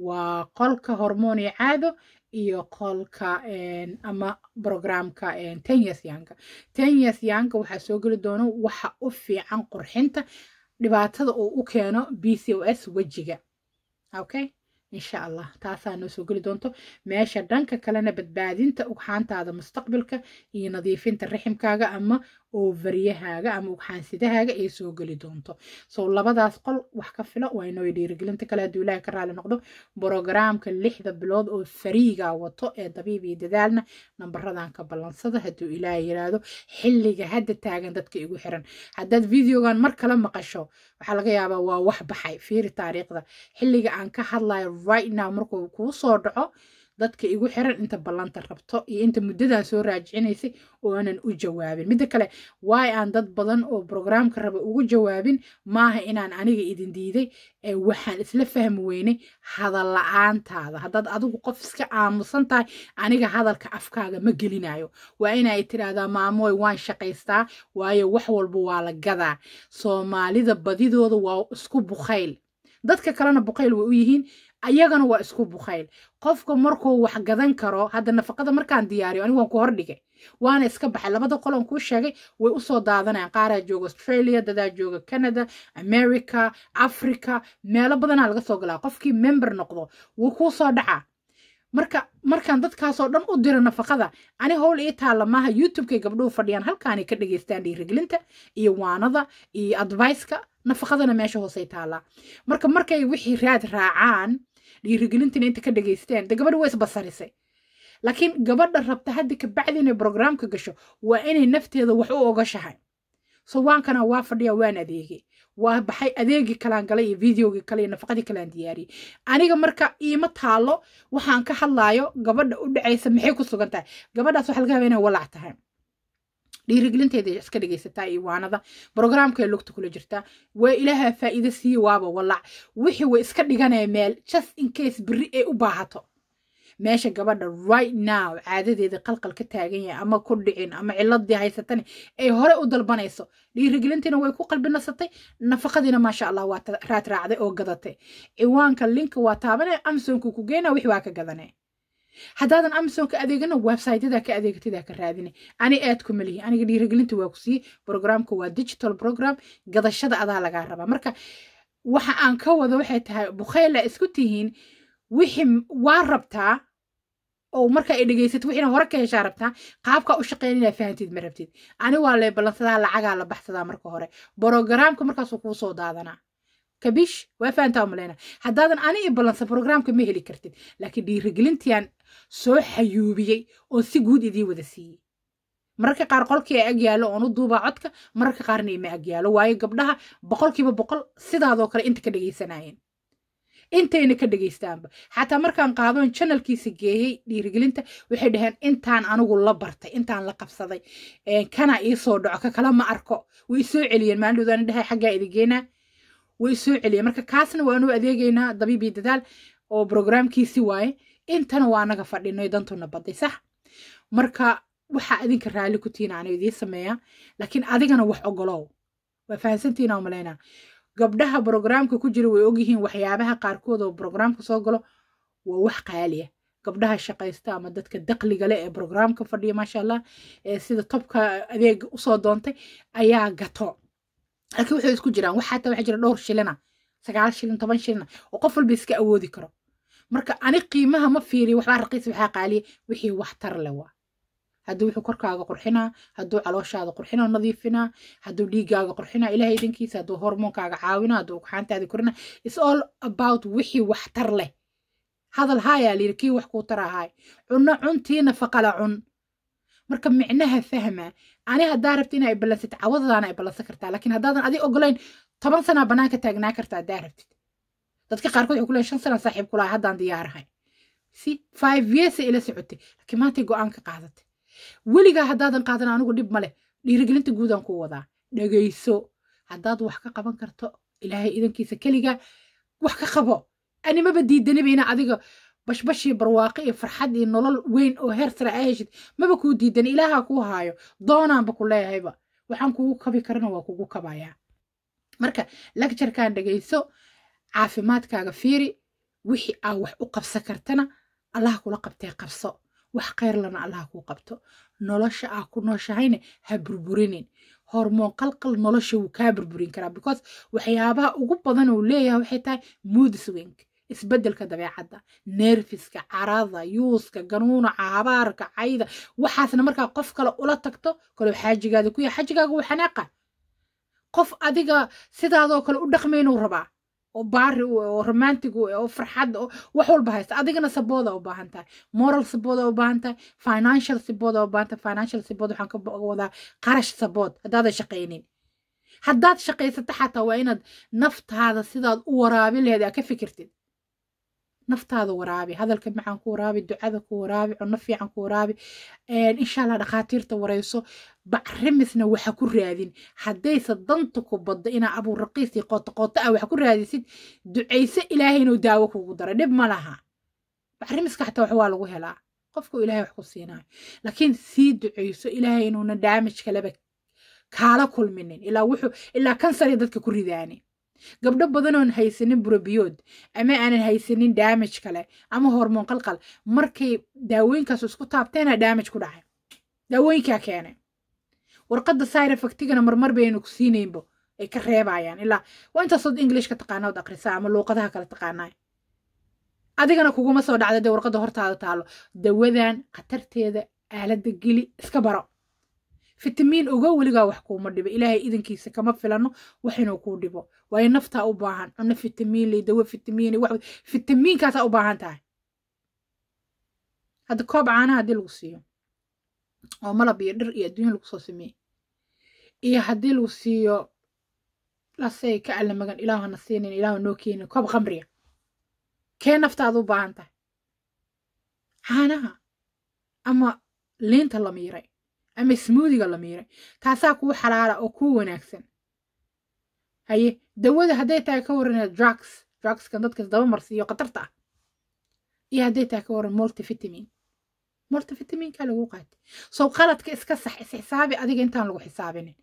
Waa qolka hormoon iyo caado iyo qolka ama programka ten years yanga ten years yanga waxaa soo geli doona waxa u fiican qurxinta dhibaatada uu u keeno b c o s wejiga. Okay insha allah taasaa noo soo geli doonto. Meesha dhanka kalena badbaadinta ugxaantaada mustaqbalka iyo nadiifinta raximkaaga ama oovaryahaaga ama ugxaansidahaaga ay soo geli doonto. So labadaas qol wax ka filo waa inoo dhiirigelinta kale hadduu ilaahay ka raali noqdo. Brogaraamka lixda bilood oo fariiga wato ee dabiib iyo dadaalna nambaradan ka ballansada hadduu ilaahay yiraahdo xilliga hadda taagan dadka igu xiran. Haddaad videogan mar kale maqasho waxaa laga yaabaa waa wax baxay fiiri taariikhda. Xilliga aan ka hadlayo right now markuu kuu soo dhaco dadka igu xiran inta ballanta rabto iyo inta muddadan soo raajicinaysay oo aanan u jawaabin. Midda kale waay aan dad badan oo brograamka raba ugu jawaabin? Maaha inaan aniga idin diiday waxaan isla fahmi weynay hadal la'aantaada haddaad adigu qof iska aamusan tahay aniga hadalka afkaaga ma gelinayo waa inay tiraahdaa maamooy waan shaqaystaa waayo wax walba waa la gadaa. Soomaalida badidooda waa isku bukhayl dadka kalena bukhayl way u yihiin ayagana waa isku bukhayl qofka markuu wax gadan karo hadda nafaqada markaan diyaariyo anigu waan ku hordhigay. Waana iska baxay. Labada qolon kuu sheegay way u soo daadanayaan. Qaaraa jooga australia dadaa jooga canada america africa. Meelo badanaa laga soo galaa. Qofkii member noqdo wuu kuu soo dhacaa. Marka markaan dadkaasoo dhan u diro nafaqada ani howl ii taalla maaha. Youtubekay gabdhuhu fadhiyaan halkaanay ka dhageystaan dhiirigelinta iyo waanada iyo adviceka. Nafaqadana meesha hoosay taallaa. Marka markay wixii raad raacaan dhiirigelintina inta ka dhageysteen de gabadha waa isbasarisay laakiin gabadha rabta hadda kabacdi inay brograamka gasho waa inay nafteeda wax u ogashahay. So waankana waa fadhiya waan adeegay. Waa baxay adeegii kalaan galay iyo videogii kale iyo nafaqadii kalaan diyaariyey aniga marka iima taalo waxaan ka hadlaayo gabadha u dhacaysa maxay ku sugan tahay? Gabadhaas waxa laga haba inay walac tahay dhiirigelinteeda iska dhegaysataa iyo waanada brograamkay lugta kula jirtaa waa ilaaha faa'iido siiye waaba walac wixii way iska dhiganaya meel just in case berri ay u baahato. Meesha gabadha right now caadadeeda qalqal ka taagan yahay ama ku dhicin ama ciladii haysatani ay hore u dalbanayso. Dhiirigelintiina way ku qalbi nasatay nafaqadiina maasha allah waa raad oo gadatay. Ciwaanka linka waa taabanaya amazonka ku geyna wix waa ka gadanay haddaadan amazonka adeegana websiteyada ka adeegatidaa ka raadinay ani aad ku malihi. Aniga dhiirigelinta waa ku siiyey programka waa digital program. Gadashada adaa lagaa rabaa. Marka waxa aan ka wado waxay tahay bukhayla isku tihiin wixii waa rabtaa oo marka ay dhegaysato wixiina hore ka heshaa rabtaa qaabkaa u shaqeyn inaa fahantid ma rabtid. Ani waa lee ballansadaa lacagaa la baxsadaa marka hore. Brogaraamka markaasuu kuu soo daadanaa kabish waa fahantaa maleyna haddaadan ani i ballansa brograamka ma heli kartid laakiin dhiirigelintiaan soo xayuubiyey oo si guud idii wada siiyey mararka qaar qolkii ay ag yaallo oon u codka mararka qaarna ima ag yaallo waayo gabdhaha boqolkiiba boqol sidaadoo kale inta ka dhegaysanayeen intayna ka dhegaystaanba xataa markaan qaadoon janalkiisa geeyey dhiirigelinta waxay dhaheen intaan anigu la bartay intaan la qabsaday kana ii soo dhaco ka kale ma arko way isoo celiyeen maalidoodan dhahay xaggaa idigeynaa way isoo celiyeen marka kaasna waanu adeegaynaa dabiibii dadaal oo brograamkiisi waaye. Intana waa anaga fadhinoy dantuna baday sax. Marka waxaa idinka raalli ku tihiin aanu idiin sameeyaa laakiin adigana wax ogolow. Waa fahansantihiin aan malaynaa gabdhaha brograamka ku jira way ogyihiin waxyaabaha qaarkood oo brograamka soo galo waa wax qaaliya. Gabdhaha shaqaysta ama dadka daqliga leh ee brograamka fadhiya maasha allah ee sida tobka adeega u soo doontay ayaa gato laakiin waxay isku jiraan wax xataa waxaa jira dhowr shilina sagaal shilin toban shilina oo qof walba iska awoodi karo. Marka ani qiimaha ma fiiriyo waxbaa raqiis waxaa qaaliya wixii waxtar leh waa. Hadduu wuxuu korkaaga qurxinaa hadduu calooshaada qurxinaa nadiifinaa hadduu dhiigaaga qurxinaa ilahay idinkiisa hadduu hormoonkaaga caawinaa hadduu ugxaantaada korinaa is all about wixii waxtar leh. Hadal haayaa layidhi kii wax kuu tara ahaay cunno cuntii nafaqala cun marka micnaha fahma ani haddaa rabti inaa iballansatid cawadadaana iballansan kartaa laakiin haddaadan adi ogolayn toban sanaa banaanka taagnaa kartaa haddaa rabtid. Dadka qaarkood waxay ku leeyahay shan sana saaxiib kulaha haddaan diyaarahay si five years ila socotay laakiin maantay go'aan ka qaadatay. Weligaa haddaadan qaadan anigu dhib male dhiirigelinta guudaan ku wadaa. Dhegayso haddaad wax ka qaban karto ilaahay idankiisa keligaa wax ka qabo. Animaba diidaniba ina adiga bashbashii barwaaqo iyo farxad iyo nolol weyn oo heer sare aa heshid maba kuu diidan ilaaha kuu haayo. Doonaanba ku leeyahayba waxaan kugu kabi karana waa kugu kabayaa. Marka lagjarkaan dhegayso caafimaadkaaga fiiri wixii aa wax u qabsan kartana allah kula qabtee qabso. Wax khayrlana allah kuu qabto. Nolosha aa ku nooshahayna ha burburinin. Hormoon qalqal nolosha wuu kaa burburin karaa because waxyaabaha ugu badan uu leeyahay waxay tahay mood swing isbeddelka dabeecadda neerfiska carada yuuska ganuunaca habaarka cayda waxaasna markaa qof kale ula tagto kalow xaajigaada ku yahay. Xaajigaaga wuu xanaaqa qof adiga sidaadoo kale u dhaqmaynuu rabaa oo baari u oo romantic u oo farxad oo wax walba haysta. Adigana sabooda u baahan tahay. Moral sabooda u baahan tahay. Financial sabooda u baahan tahay. Financial sabood waxaan ka wadaa qarash sabood. Haddaadan shaqaynin. Haddaad shaqaysata xataa waa inaad naftaada sidaad u waraabi laheed aa ka fikirtid naftaada waraabi hadalka macaan ku waraabi ducada ku waraabi cunno fiican ku waraabi insha dhakhaatiirta warayso bacrimisna waxa ku raadin. Haddayse danta ku baddo inaa abuu raqiis iyo qooto ah waxa ku raadisid ducayso ilaahay inuu daawo kugu daro dhib ma laha. Bacrimiska xataa wax waa lagu helaa. Qofku ilaahay wax ku siinayo laakiin sii ducayso ilaahay inuuna daamaj kaleba kaala kulminin. Ilaa wuxuu ilaa kansariya dadka ku ridaani gabdho badanoon haysanin burabiyood ama aanan haysanin daamaj kale ama hormoon qalqal markay daawooyinkaas isku taabteena daamaj ku dhacay. Daawooyinkaa keenay. Warqadda side effectigana marmar baynu ku siinaynbo ay ka reebayaan. Ilaa waa intaasood englishka taqaanood akhrisaa ama luuqadaha kale taqaanaay. Adigana kuguma soo dhacda dee warqadda hortaada taalo dawadan khatarteeda aaladda geli iska baro fitamiin ogo weligaa wax kuuma dhibo. Ilaahay idankiisa kama filano wax inuu kuu dhibo. Waayo naftaa u baahan. Cunno fitamiin ley dawo fitamiin fitamiinkaasaa u baahan tahay. Hadda koob caanaha haddii lagu siiyo oo malab iyo dhir iyo adduunya lagu soo sameeye iyo haddii lagu siiyo lasey ka alla magan ilaahu hana siinin ilaahu noo keenin koob khamriya kee naftaada u baahan tahay? Caanaha ama liinta la miiray ama smoodiga la miiray. Taasaa kuu xalaala oo kuu wanaagsan. Haye dawada hadday tahay ka waran drugs. Drugskan dadkas daba marsiiyo khatarta ah. Iyo hadday tahay ka waran multivitamin. Multivitaminka lagu qaatay. Sow qaladka iska sax isxisaabi adiga intaan lagu xisaabinin.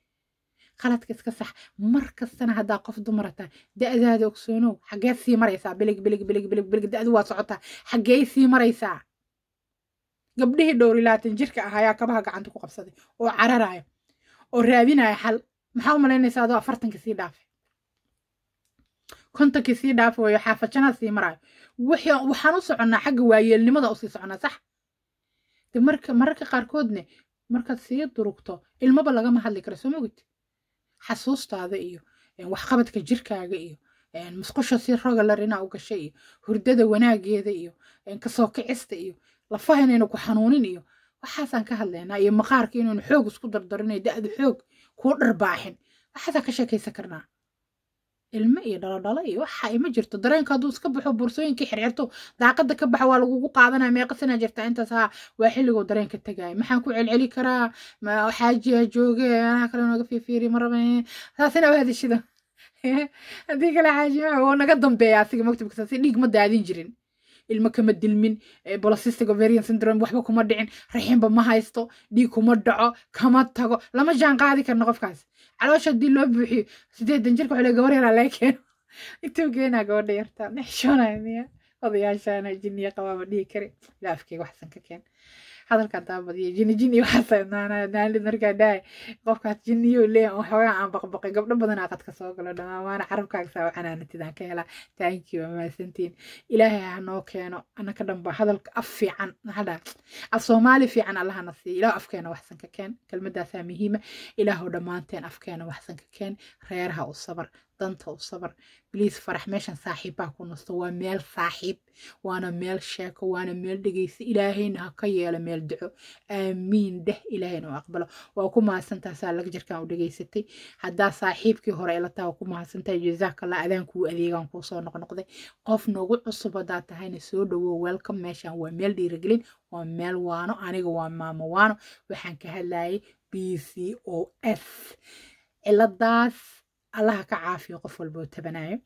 Qaladka iska sax mar kastana haddaa qof dumara tahay da'daada ogsoonow xaggee sii maraysaa bilig bilig bilig bilig bilig da'du waa socotaa xaggee sii maraysaa gabdhihii dhowri laatan jirka ah ayaa kabaha gacanta ku qabsaday oo cararaya oo raadinaya xal. Maxaa u malaynaysaa adoo afartankii sii dhaafay? Kontonkii sii dhaafay wayo xaafajanaha sii marayo waxaan u soconnaa xagga waayeelnimada u sii soconnaa sax? De marka mararka qaarkoodne markaad sii durugto ilmaba lagama hadli karo soo mogid xasuustaada iyo waxqabadka jirkaaga iyo musqusha si rogalar inaa u gashay iyo hurdada wanaageeda iyo ka soo kicista iyo lafaha inaynu ku xanuunin iyo waxaasaan ka hadlaynaa iyo maqaarka inaynu xoog isku dardarinayo da'du xoog kuu dharbaaxin. Waxaasaan ka sheekaysan karnaa. Ilmo iyo dhaladhala iyo waxa ima jirto. Dareenka hadduu iska baxo boorsooyinkii xirxirto daaqada ka baxa waa lagugu qaadanaya meeqa sana jirta intaas haa waa xilligoo dareenka tegaya maxaan ku celceli karaa? Xaajiya jooge? Meelaha kale naga fiifiiri maraba saasina waa hadishida haddii kale xaaji wuu naga dambeeya asiga maktubka. Si dhiig ma daadin jirin ilmo kama dilmin polycystic ovarian syndrome waxba kuma dhicin raxinba ma haysto dhiig kuma dhaco kama tago lama jaan qaadi karno qofkaas. Caloosha haddii loo buuxiyo sideedan jirka waxaa gabar yaraa laga keeno intuu geenaa gabadha yartaa nexshoonaya miya odayaashaana jiniya qabaama dhihi kari. Ilaa afkeyga waxsan ka keen hadalka hadaa badiyo jini jini waxaasnaalid markaa dhahay qofkaas jiniyo leeyahay waxoogaa aan baqbaqay gabdho badan aqad ka soo galo dhamaan waana carabkaaga saa canaanatidaan ka helaa. Thank you mahadsantiin ilaahay ha keeno anaka dhanba hadalka af fiican hadha af soomaali fiican allahana siiyo ilaah afkeena waxsan ka keen. Kelmadaasaa muhiima ilaahow dhammaanteen afkeena waxsan ka keen. Reeraha u sabar danta u sabar bliis farax meeshan saaxiibbaa ku nasto. Waa meel saaxiib waana meel sheeko waana meel dhegeysa ilaahayna ha ka yeelo meel duco. Aamiin. Dheh ilaahayna u aqbalo. Waa ku mahadsantaha laga jirkaan u dhegeysatay. Haddaa saaxiibkii hore ila waa ku mahadsantahay. Jazaakallah adaankuu adeegaan kuu soo noqnoqday. Qof noogu cusub haddaa tahayna soo dhawow welcome meeshan waa meel dhiirigelin. Waa meel waano. Aniga waa maamo waano. Waxaan ka hadlayay b c o s. Ciladaas allaha ka caafiyo qof walba oo tabanayo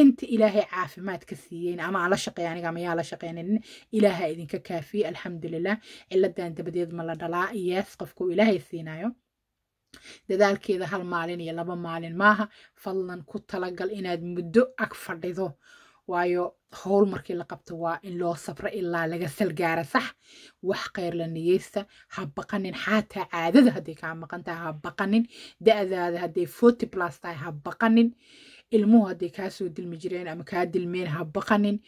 inta ilaahay caafimaad ka siiyeen ama aan la shaqeeya aniga ama yaa la shaqeynanin ilaaha idinka kaafiye alxamdulilah ciladan dabadeed ma la dhalaa. Yes qofkuu ilaahay siinayo dadaalkeeda hal maalin iyo laba maalin maaha. Fadlan ku talagal inaad muddo ag fadhido waayo howl markii la qabto waa in loo safro ilaa laga salgaara sax wax kheyr la niyeysta. Ha baqanin xaataa caadada hadday kaa maqan tahay ha baqanin. Da-daada hadday forty plus tahay ha baqanin. Ilmuhu hadday kaa soo dilmi jireen ama kaa dilmeen ha baqanin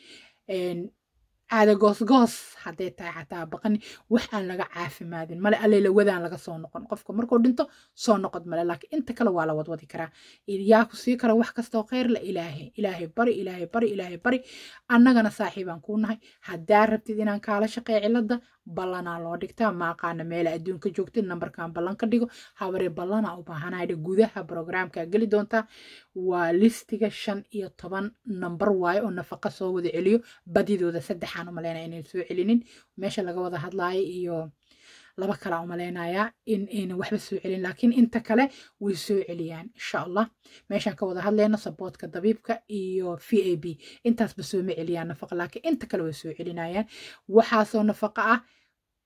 caada goosgoos hadday tahay xataa baqani wax aan laga caafimaadin. Male allela wadaan laga soo noqon. Qofka markuu dhinto soo noqod male laakiin inta kale waa la wadwadi karaa. Yaa ku sii kara wax kastoo kheyr la ilaahay ilaahay bari ilaahay bari ilaahay bari annagana saaxiibaan kuu nahay. Haddaa rabtid inaan kaala shaqeeya cilada ballanaa loo dhigtaa maaqaana meela adduunka joogtid nambarkan ballan ka dhigo habare ballanaa u baahanayda gudaha brograamka geli doontaa. Waa listiga shan iyo toban nambar waayo oo nafaqa soo wada celiyo. Badidooda saddexaan umaleynaya inayn soo celinin. Meesha laga wada hadlaayo iyo laba kalaa umaleynayaa in aynan waxba soo celin laakiin inta kale way soo celiyaan insha allah. Meeshaan ka wada hadlayno saboodka dabiibka iyo v a b. Intaasba sooma celiyaan nafaqa laakiin inta kale way soo celinayaan. Waxaasoo nafaqa ah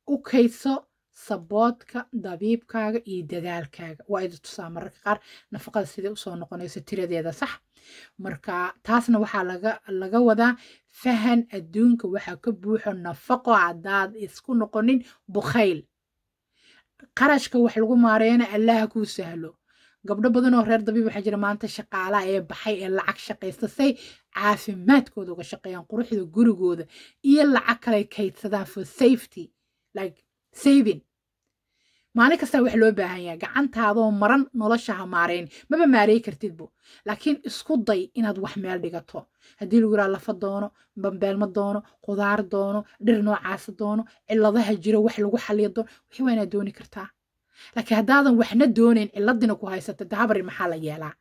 u kaydso saboodka dabiibkaaga iyo dadaalkaaga. Waa idi tusaa mararka qaar nafaqada siday u soo noqonayso tiradeeda sax. Marka taasna waxaa laga wadaa fahan adduunka. Waxaa ka buuxo nafaqo haddaad isku noqonin bukhayl qarashka wax lagu maareeyana allaha kuu sahlo. Gabdho badan oo reer dabiib waxaa jira maanta shaqaalaha ee baxay ee lacag shaqaysta say caafimaadkooda uga shaqeeyaan quruxda gurigooda iyo lacag kale kaydsadaan for safety like saving. Maalin kastaa wax loo baahan yahay gacantaadoo maran nolosha ha maareyn maba maareey kartidbo laakiin isku day inaad wax meel dhigato. Haddii lagu yiraha lafa doono bambeelma doono qudaar doono dhir noocaasa doono ciladaha jiro wax lagu xaliyo doono wixii waa inaad dooni kartaa. Laakiin haddaadan waxna doonayn ciladina ku haysata dahabari maxaa la yeelaa?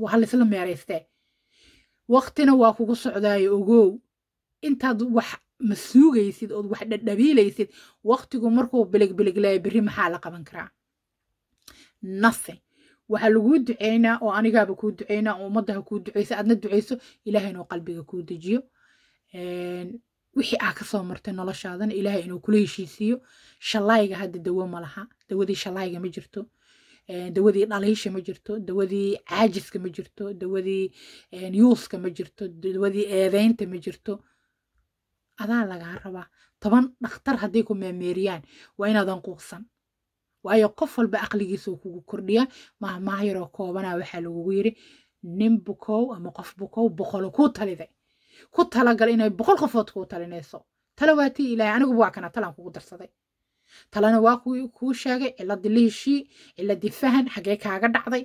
Waa halisla meeraystee waqtina waa kugu socdaayo ogow. Intaad wax ma suugaysid ood wax dhadhabiilaysid waqtigu markuu biligbiliglaaya berri maxaa la qaban karaa? Nothing. Waxaa laguu duceynaa oo anigaaba kuu duceynaa oo ummaddaha kuu duceysa aadna duceyso ilaahay inuu qalbiga kuu dejiyo. Wixii aa ka soo martay noloshaadana ilaahay inuu kula heshiisiiyo shalayga hadda dawo ma laha. Dawadii shalayga ma jirto. Dawadii dhaliisha ma jirto. Dawadii caajiska ma jirto. Dawadii yuuska ma jirto. Dawadii eedeynta ma jirto adaa lagaa rabaa. Toban dhakhtar hadday ku meemeeriyaan waa inaadan quuqsan. Waayo qof walba aqligiisa uu kugu kordhiya mahmaah yaroo koobanaa waxaa lagugu yiri nin bukow ama qof bukow boqolo kuu taliday ku talagal inay boqol qofood kuu talinayso. Tala waa tii ilaahay aniguba waa kana talaan kugu darsaday. Talana waa kuu sheegay ciladii la ciladii fahan xagee kaaga dhacday.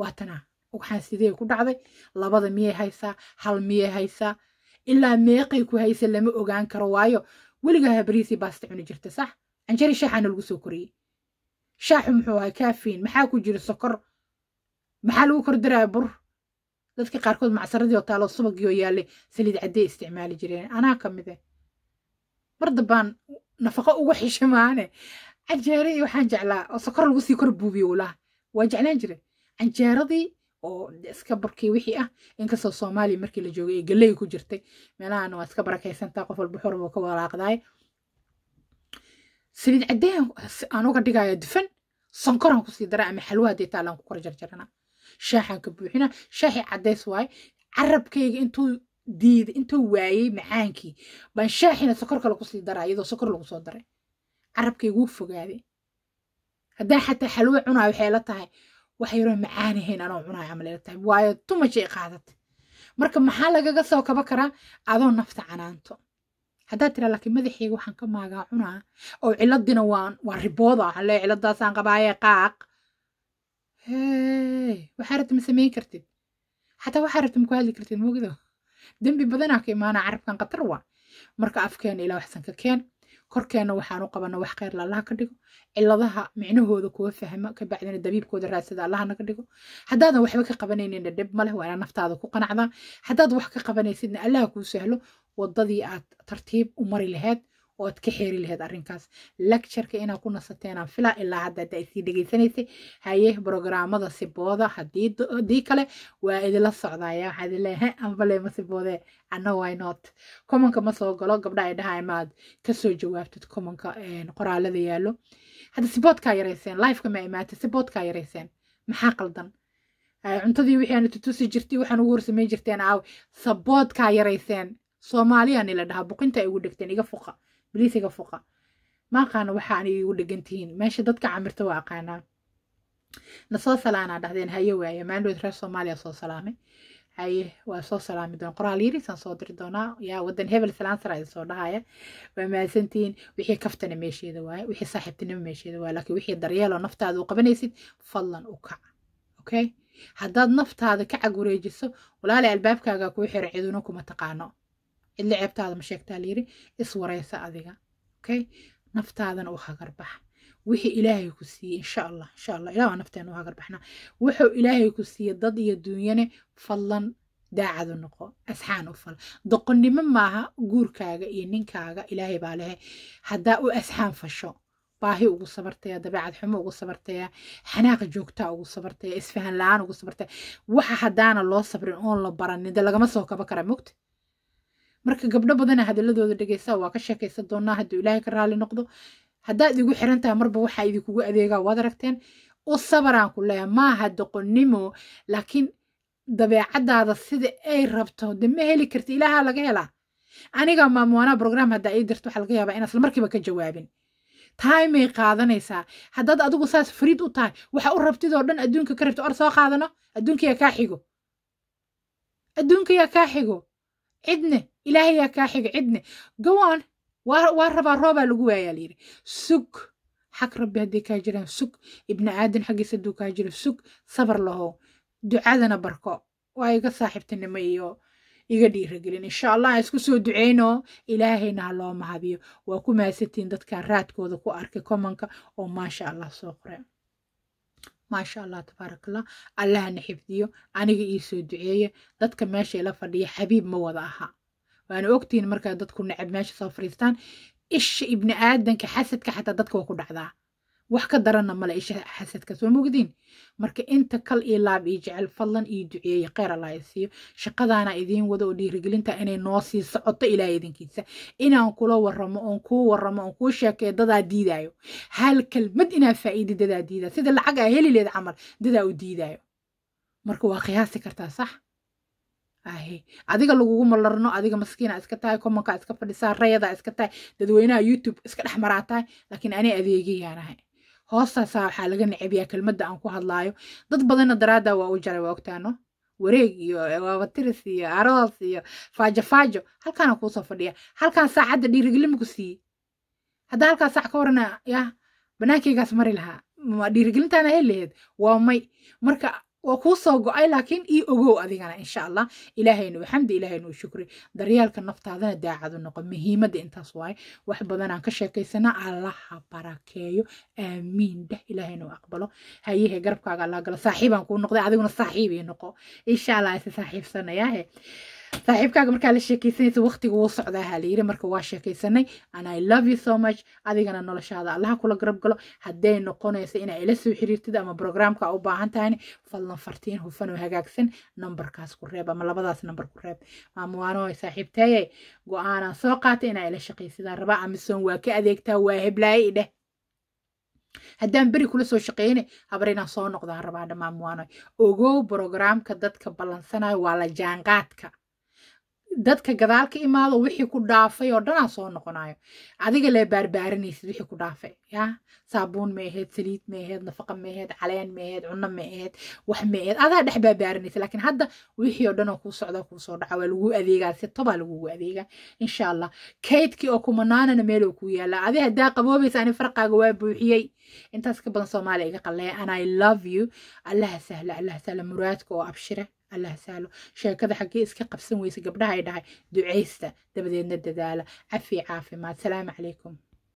Waatanaa waxaan sidee ku dhacday? Labada miyay haysaa? Hal miyay haysaa ilaa meeqay ku haysa lama ogaan karo waayo weligaa habriisii baasta cuni jirta sax? Canjari shaaxaana lagu soo koriyey. Shaaxu muxuu ahaa kaafiin maxaa ku jira sokor? Maxaa lagu kordaraya bur? Dadka qaarkood macsaradii taalo subagii oo saliid caddee isticmaali jireen. Anaa ka mide mar dambaan nafaqo uga xisha maane. Canjeero iyo waxaan jeclaa oo sokor lagu sii kor buubiyo walaha waa jeclaan jire canjeeradii oo iska burkii wixii ah. Inkastoo soomaaliya markii la joogay ee galley ku jirtay. Meelahana waa iska barakaysantaa qof walba xor ka walaaqdaay saliid caddeen aan uga dhigaya dufan sonkoraan ku sii dara ama xalwa haddii taalaan ku kor jarjarana. Shaaxaan ka buuxina shaaxii caddays waaye. Carabkayga intuu diiday intuu waayey macaankii baan shaaxina sokor kale ku sii daraa iyadoo sokor lagu soo daray. Carabkayga wuu fogaaday. Haddaa xataa xalwo cunaa waxay la tahay wax yaroo macaanahayn anoo cunaa camal ila tahay. Waayo tumashay qaadatay marka maxaa lagaga soo kaba karaa? Adoo nafta canaanto. Haddaad tiraa laakiin madaxayga waxaan ka maagaa cunaa oo ciladina waan waa ribooda waxaan leeyahay ciladaasaan qabaaye qaaq. Waxaa rabta ma samayn kartid? Xataa waxaa rabta ma ku hadli kartid mogido dembi badanaa ka imaanaa carabkan khatar waa. Marka afkeena ilaa waxsan ka keen korkeenna waxaan u qabana wax kheyr la allaha ka dhigo ciladaha micnahooda kuwa fahma kabacdina dabiibkooda raadsada allaha naga dhigo. Haddaadan waxba ka qabanayninna dhib maleh waa inaa naftaada ku qanacdaa. Haddaad wax ka qabanaysidna allaha kuu sahlo wadadii aad tartiib u mari lahayd oo aad ka xeeri lahayd arrinkaas. Lectureka inaad ku nasateenaan filaa ilaa hadda hadda isii dhegaysanaysay haye brograamada sibooda haddii kale waa idila socdaya waxaa idin leeyahay ambale ma siboodee why not? Commonka ma soo galo gabdha ay dhahay maad ka soo jawaabtid commonka qoraalada yaallo. Hadda siboodkaa yarayseen lifeka ma imaatay siboodkaa yarayseen maxaa qaldan? Cuntadii wixii aana tutusi jirtay waxaan ugu horsamay jirteen aaw saboodkaa yarayseen soomaaliya nila dhahaa buqinta ay ugu dhegteen iga fuqa biliis iga fuqa. Ma waxa anay igu dhegan tihiin meesha dadka camirta waa aqaanaa. Nasoo salaanaa dhahdeen haye waaye. Maandhood reer soomaaliya soo salaamay. Haye waa soo salaami doon. Qoraal yarisaan soo diri doonaa. Yaa wadan hebel idin soo dhahaya. Waa mahadsantihiin wixii kaftana meesheeda waaye. Wixii saaxiibtinimo meesheeda waaye. Laakiin wixii daryeeloo naftaada u qabanaysid fadlan u kac. Okay? Haddaad naftaada ka cagureejiso walaali albaabkaaga kuu xira ciduna kuma taqaano cidli ceebtaada ma sheegtaa layiri iswaraysa adiga okay naftaadana u hagarbax wixii ilaahay ku siiyey insha allah insha allah ilaah nafteena u hagarbaxnaa wuxuu ilaahay ku siiyey dad iyo duunyane fadlan daacadu noqo asxaan u fal doqonnimo maaha guurkaaga iyo ninkaaga ilaahay baa lehe haddaa u asxaan fasho baahi ugu sabartaya dabeecad xumo ugu sabartaya xanaaqa joogtaa ugu sabartaya isfahan la'aan ugu sabartaya waxa haddaana loo sabrin oon la baranin de lagama soo kaba kara mogta marka gabdho badana hadaladooda dhegeysa waa ka sheekaysan doonaa hadduu ilaahay ka raali noqdo. Haddaad igu xiran tahay marba waxaa idinkugu adeegaa. Waad aragteen u sabaraan ku leeyahay maaha doqonnimo laakiin dabeecadaada sida ay rabto de ma heli karti ilaahaa laga helaa. Aniga maamuwaanaa brogram haddaa ii dirto waxaa laga yaabaa inaan isla markiiba ka jawaabin. Taymay qaadanaysaa. Haddaad adigu saas fariid u tahay waxa u rabtidoo dhan adduunka ka rabto or soo qaadano? Adduunkayaa kaa xigo. Adduunkayaa kaa xigo. Cidne ilaahayaa kaa xiga cidne gowaan waa rabaa roobaa lagu waayaa layidhi sug. Xag rabbi hadday kaa jiraan sug. Ibni aadan xaggiisa hadduu kaa jiro sug. Sabar lahow ducadana barko. Waa iga saaxiibtinimo iyo iga dhiiragelin. Insha allah aan isku soo duceyno. Ilaahayna ha loo mahadiyo. Waa ku mahadsantiin dadka raadkooda ku arkay komanka. Oo maasha allah soo qoray maasha allah tabaarakallah allahna xifdiyo. Aniga ii soo duceeya dadka meesha ila fadhiya xabiib ma wada aha waana ogtihiin markaa dadku necab meesha soo fariistaan. Isha ibni aadanka xasadka xataa dadka waa ku dhacdaa. Wax ka daranna male isha xasadka. Soo mogdiin marka inta kal iyo laab iyo jecel fadlan iyo duceeye kheyr allah i siiyo. Shaqadaana idiin wado oo dhiirigelinta inay noo sii socoto ilaahay idinkiisa. Inaan kula waramo oon kuu waramo oon kuu sheekeeyo dadaa diidaayo. Hal kelmad inaa faa'iidi dadaa diidaayo sida lacag aa heli leed camal dadaa u diidaayo. Marka waa qiyaasi kartaa sax adiga lagugu malarno adiga maskiina iska tahay komanka iska fadhisaa rayada iska tahay dadweynaha youtube iska dhex maraa tahay laakiin ani adeegayaan hoostaasaa waxaa laga necebyaa kelmadda aan ku hadlaayo. Dad badanna daraaddaa waa u jaray waa ogtaano. Wareeg iyo waabatiris iyo aroos iyo faajo faajo. Halkaana kuusoo fadhiya. Halkaan saacadda dhiirigelin ku siiyey haddaa halkaa saac ka warana yah banaankaygaas mari lahaa. Dhiirigelintaana heli laheed? Waa may. Marka waa kuu soo go'ay laakiin ii ogow adigana insha allah. Ilaahaynu xamdi ilaahaynu shukri. Daryeelka naftaadana daacadu noqo muhiimadda intaas waaye. Wax badanaan ka sheekaysana allaha barakeeyo. Aamiin dheh ilaahaynu aqbalo. Hayehe garabkaaga allah galo. Saaxiibaan kuu noqday adiguna saaxiib ii noqo. Insha allah isa saaxiibsanayaahe saaxiibkaaga markaa la sheekaysanaysa waqtiga wuu socdaa ha layiri marka waa sheekaysanay and i love you so much. Adigana noloshaada allaha kula garab galo. Hadday noqonayso inaa ila soo xiriirtid ama programka u baahan tahayna fadlan fartiin hufan oo hagaagsan nambarkaas ku reeb ama labadaas nambar ku reeb. Maamuwaano saaxiibteeyay go'aanaan soo qaatay inaa ila shaqaysidaan rabaa amison waa ka adeegtaa waa heblaaye dheh. Haddaan beri kula soo shaqeynay habar inaan soo noqdaan rabaa dhammaan muwaanoy ogow brogramka dadka ballansanayo waa la jaanqaadka dadka gadaal ka imaado wixii ku dhaafay oo dhanaa soo noqonayo adiga lee baarbaaranaysid wixii ku dhaafay yaa saabuun ma ahayd saliid ma ahayd nafaqa ma ahayd caleen ma ahayd cunno ma ahayd wax ma ahayd. Adaa dhex baarbaaranaysa laakiin hadda wixii oo dhan oo kuu socda kuu soo dhaca waa lagu adeegaa si tobaa lagugu adeegaa insha allah kaydkii oo kumanaanana meel oo ku yaalla adi haddaa qaboobaysa ani farqaaga waa buuxiyey. Intaas ka badan soomaaliya iga qalleeya and i love you. Allaha sahla allaha sahla muraadka oo abshire allah sahlo sheekada xaggee iska qabsan weysa gabdhaha ay dhahay. Ducaysta dabadeedna dadaala. Cafi caafimaad. Salaamu calaykum